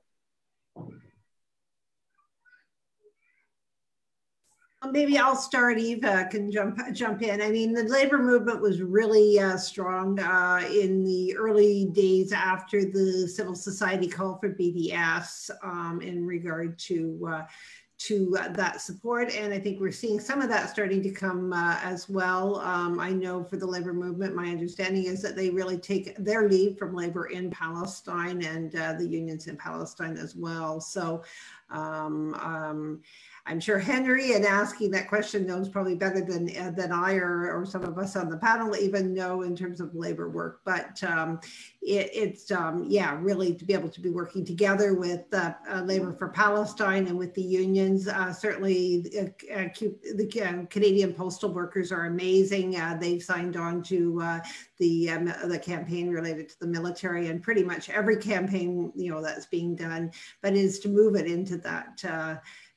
Maybe I'll start. Eva can jump jump in. I mean, the labor movement was really uh, strong uh, in the early days after the civil society call for BDS um, in regard to uh, to uh, that support. And I think we're seeing some of that starting to come uh, as well. Um, I know for the labor movement, my understanding is that they really take their lead from labor in Palestine and uh, the unions in Palestine as well. So um, um, I'm sure Henry, in asking that question, knows probably better than uh, than I or, or some of us on the panel even know in terms of labor work. But um, it, it's um, yeah, really to be able to be working together with uh, uh, Labor for Palestine and with the unions. Uh, certainly, uh, the Canadian postal workers are amazing. they've signed on to the um, the campaign related to the military and pretty much every campaign you know that's being done, but is to move it into that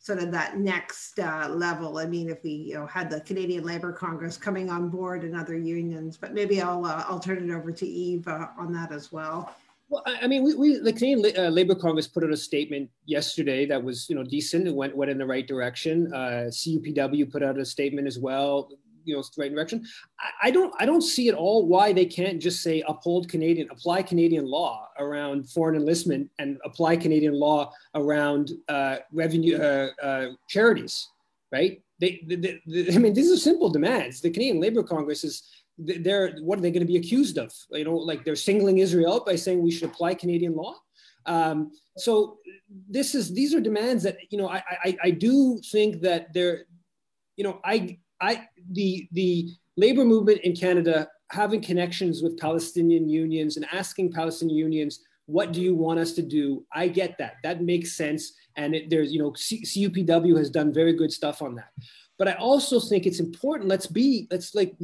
sort of that next uh, level. I mean, if we you know had the Canadian Labour Congress coming on board and other unions, but maybe I'll uh, I'll turn it over to Yves uh, on that as well. Well, I mean, we, we the Canadian uh, Labour Congress put out a statement yesterday that was you know decent. It went went in the right direction. Uh, CUPW put out a statement as well you know the right direction. I, I, don't I don't see at all why they can't just say uphold Canadian, apply Canadian law around foreign enlistment and apply Canadian law around uh, revenue uh, uh, charities, right? They, they, they, I mean, these are simple demands. The Canadian Labor Congress is they're what are they going to be accused of? You know, like they're singling Israel out by saying we should apply Canadian law. Um, so this is these are demands that you know I, I I do think that they're you know I I the the labor movement in Canada having connections with Palestinian unions and asking Palestinian unions, what do you want us to do? I get that. That makes sense. And it, there's, you know, C- CUPW has done very good stuff on that. But I also think it's important. Let's be, let's like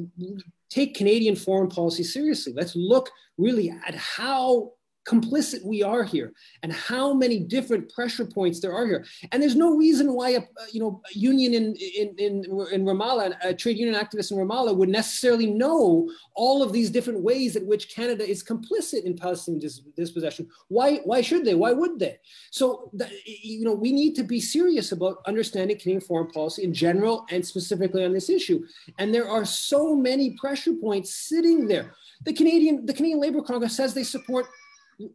take Canadian foreign policy seriously. Let's look really at how complicit we are here and how many different pressure points there are here. And there's no reason why a, you know, a union in, in, in, in Ramallah, a trade union activist in Ramallah would necessarily know all of these different ways in which Canada is complicit in Palestinian dis dispossession. Why, why should they? Why would they? So, you know, we need to be serious about understanding Canadian foreign policy in general and specifically on this issue. And there are so many pressure points sitting there. The Canadian, the Canadian Labour Congress says they support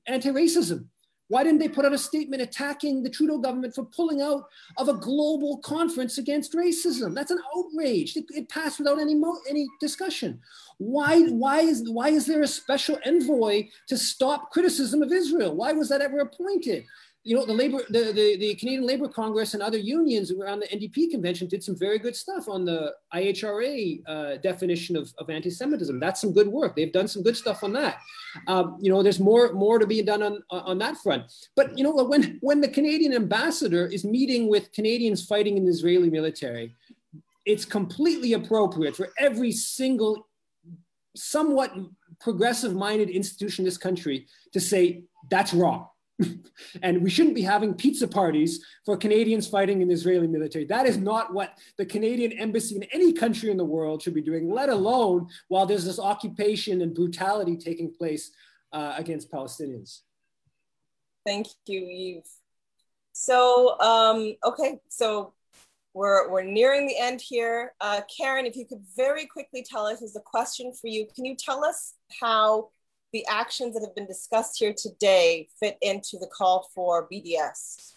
anti-racism. Why didn't they put out a statement attacking the Trudeau government for pulling out of a global conference against racism? That's an outrage. It, it passed without any any discussion. Why why is why is there a special envoy to stop criticism of Israel? Why was that ever appointed? You know, the labor, the, the, the, Canadian Labor Congress and other unions around the NDP convention did some very good stuff on the IHRA uh, definition of, of anti-Semitism. That's some good work. They've done some good stuff on that. Um, you know, there's more more to be done on on that front. But you know, when when the Canadian ambassador is meeting with Canadians fighting in the Israeli military, it's completely appropriate for every single somewhat progressive-minded institution in this country to say that's wrong <laughs> and we shouldn't be having pizza parties for Canadians fighting in the Israeli military. That is not what the Canadian embassy in any country in the world should be doing, let alone while there's this occupation and brutality taking place uh, against Palestinians. Thank you, Yves. So, um, okay, so we're, we're nearing the end here. Uh, Karen, if you could very quickly tell us, is a question for you. Can you tell us how the actions that have been discussed here today fit into the call for BDS?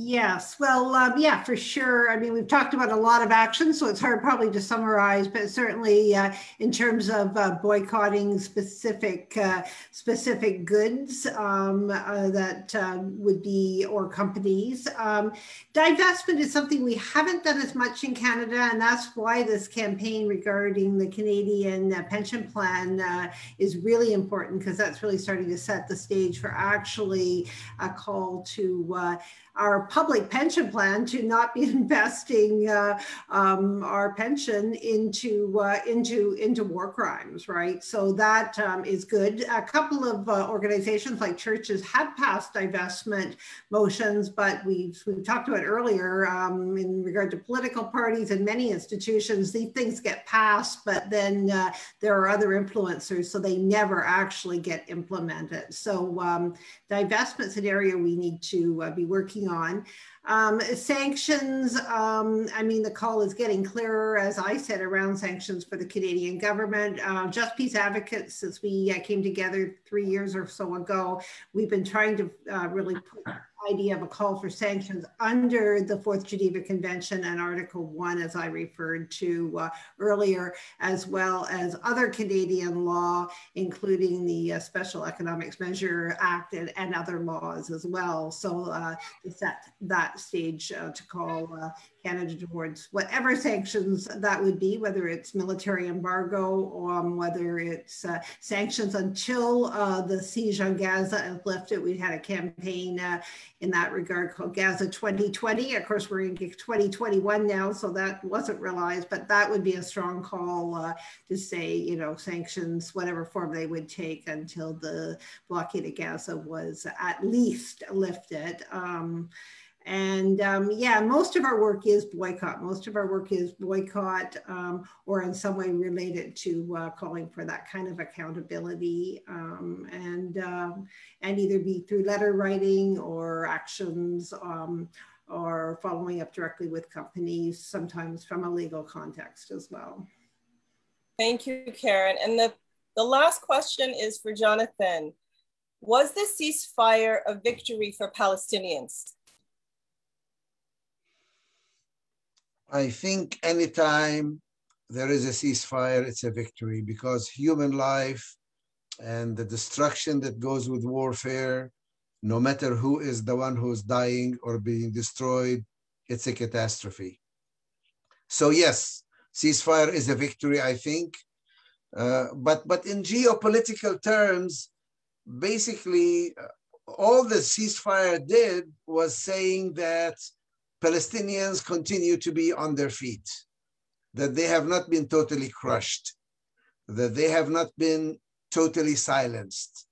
Yes, well, um, yeah, for sure. I mean, we've talked about a lot of actions, so it's hard probably to summarize, but certainly uh, in terms of uh, boycotting specific uh, specific goods um, uh, that uh, would be or companies. Um, divestment is something we haven't done as much in Canada, and that's why this campaign regarding the Canadian uh, pension plan is really important because that's really starting to set the stage for actually a call to our public pension plan to not be <laughs> investing uh, um, our pension into uh, into into war crimes, right? So that um, is good. A couple of uh, organizations like churches have passed divestment motions, but we've we've talked about earlier um, in regard to political parties and many institutions. These things get passed, but then uh, there are other influencers, so they never actually get implemented. So um, divestment's an area we need to uh, be working on. Um, sanctions, um, I mean, the call is getting clearer, as I said, around sanctions for the Canadian government. Uh, Just Peace Advocates, since we uh, came together three years or so ago, we've been trying to uh, really put idea of a call for sanctions under the Fourth Geneva Convention and Article 1, as I referred to uh, earlier, as well as other Canadian law, including the uh, Special Economics Measure Act and, and, other laws as well. So uh, to set that stage uh, to call uh, Canada towards whatever sanctions that would be, whether it's military embargo or um, whether it's uh, sanctions until uh, the siege on Gaza is lifted. We had a campaign uh, in that regard called Gaza 2020. Of course, we're in 2021 now, so that wasn't realized, but that would be a strong call uh, to say, you know, sanctions, whatever form they would take until the blockade of Gaza was at least lifted. Um, and um, yeah, most of our work is boycott. Most of our work is boycott um, or in some way related to uh, calling for that kind of accountability um, and, um, and either be through letter writing or actions um, or following up directly with companies, sometimes from a legal context as well. Thank you, Karen. And the, the last question is for Jonathan. Was the ceasefire a victory for Palestinians? I think anytime there is a ceasefire, it's a victory because human life and the destruction that goes with warfare, no matter who is the one who's dying or being destroyed, it's a catastrophe. So yes, ceasefire is a victory, I think. Uh, but but in geopolitical terms, basically, uh, all the ceasefire did was saying that Palestinians continue to be on their feet, that they have not been totally crushed, that they have not been totally silenced,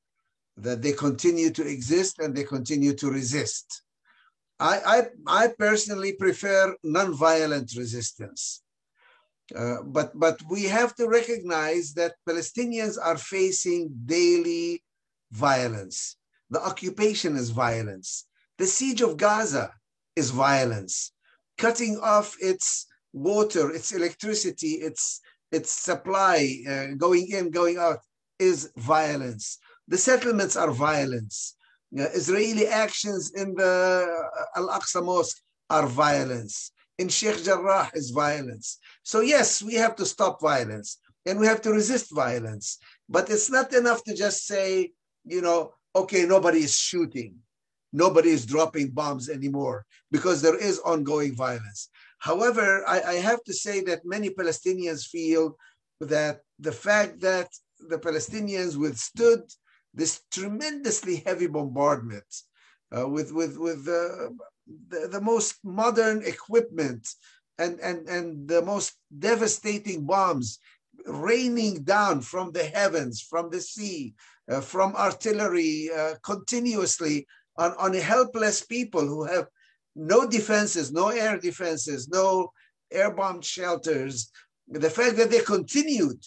that they continue to exist and they continue to resist. I, I, I personally prefer nonviolent resistance. Uh, but, but we have to recognize that Palestinians are facing daily violence. The occupation is violence. The siege of Gaza is violence. Cutting off its water, its electricity, its, its supply, uh, going in, going out, is violence. The settlements are violence. Uh, Israeli actions in the uh, Al Aqsa Mosque are violence. In Sheikh Jarrah is violence. So, yes, we have to stop violence and we have to resist violence. But it's not enough to just say, you know, okay, nobody is shooting, nobody is dropping bombs anymore because there is ongoing violence. However, I, I have to say that many Palestinians feel that the fact that the Palestinians withstood this tremendously heavy bombardment uh, with, with, with the, the most modern equipment and, and, and the most devastating bombs raining down from the heavens, from the sea, uh, from artillery uh, continuously on, on helpless people who have no defenses, no air defenses, no air bomb shelters. The fact that they continued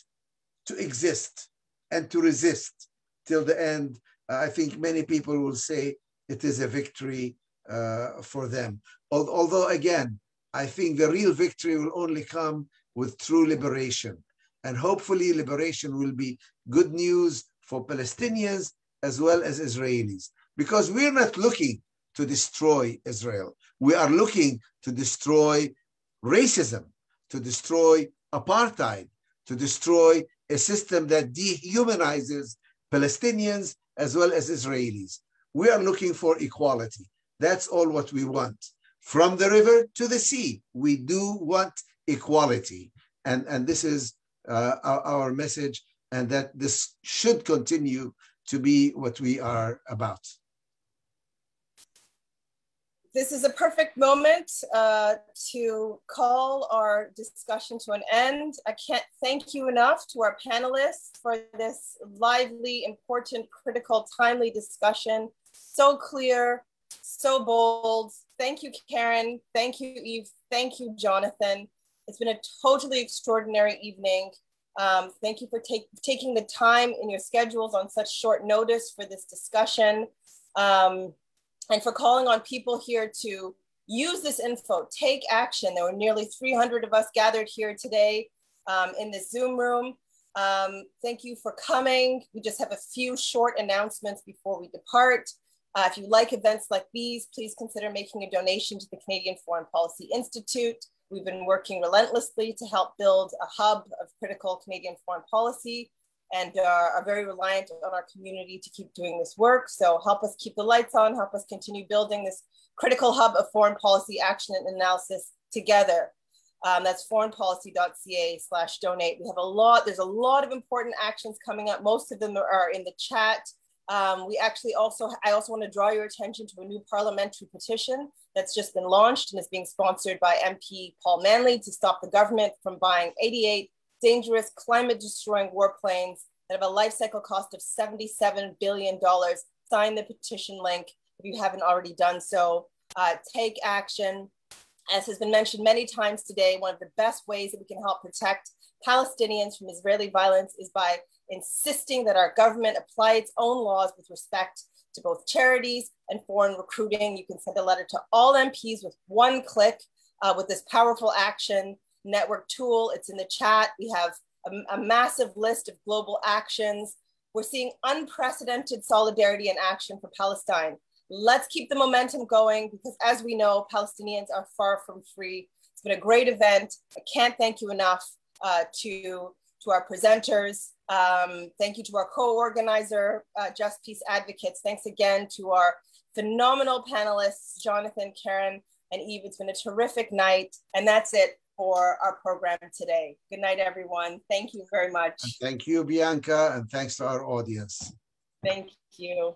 to exist and to resist till the end, I think many people will say it is a victory uh, for them. Although, again, I think the real victory will only come with true liberation. And hopefully, liberation will be good news for Palestinians as well as Israelis. Because we're not looking to destroy Israel, we are looking to destroy racism, to destroy apartheid, to destroy a system that dehumanizes Palestinians as well as Israelis. We are looking for equality. That's all what we want. From the river to the sea, we do want equality. And, and this is uh, our, our message, and that this should continue to be what we are about. This is a perfect moment uh, to call our discussion to an end. I can't thank you enough to our panelists for this lively, important, critical, timely discussion. So clear, so bold. Thank you, Karen. Thank you, Yves. Thank you, Jonathan. It's been a totally extraordinary evening. Um, thank you for take, taking the time in your schedules on such short notice for this discussion um, and for calling on people here to use this info, take action. There were nearly 300 of us gathered here today um, in the Zoom room. Um, thank you for coming. We just have a few short announcements before we depart. Uh, if you like events like these, please consider making a donation to the Canadian Foreign Policy Institute. We've been working relentlessly to help build a hub of critical Canadian foreign policy and are, are very reliant on our community to keep doing this work. So help us keep the lights on, help us continue building this critical hub of foreign policy action and analysis together. Um, that's foreignpolicy.ca slash donate. We have a lot, there's a lot of important actions coming up. Most of them are in the chat. Um, we actually also, I also want to draw your attention to a new parliamentary petition that's just been launched and is being sponsored by MP Paul Manly to stop the government from buying 88 dangerous climate destroying warplanes that have a life cycle cost of $77 billion. Sign the petition link if you haven't already done so. Uh, take action. As has been mentioned many times today, one of the best ways that we can help protect Palestinians from Israeli violence is by insisting that our government apply its own laws with respect to both charities and foreign recruiting. You can send a letter to all MPs with one click uh, with this powerful action network tool. It's in the chat. We have a, a massive list of global actions. We're seeing unprecedented solidarity and action for Palestine. Let's keep the momentum going because as we know, Palestinians are far from free. It's been a great event. I can't thank you enough uh, to, to our presenters. Um, thank you to our co-organizer, uh, Just Peace Advocates. Thanks again to our phenomenal panelists, Jonathan, Karen, and Yves. It's been a terrific night. And that's it for our program today. Good night, everyone. Thank you very much. And thank you, Bianca, and thanks to our audience. Thank you.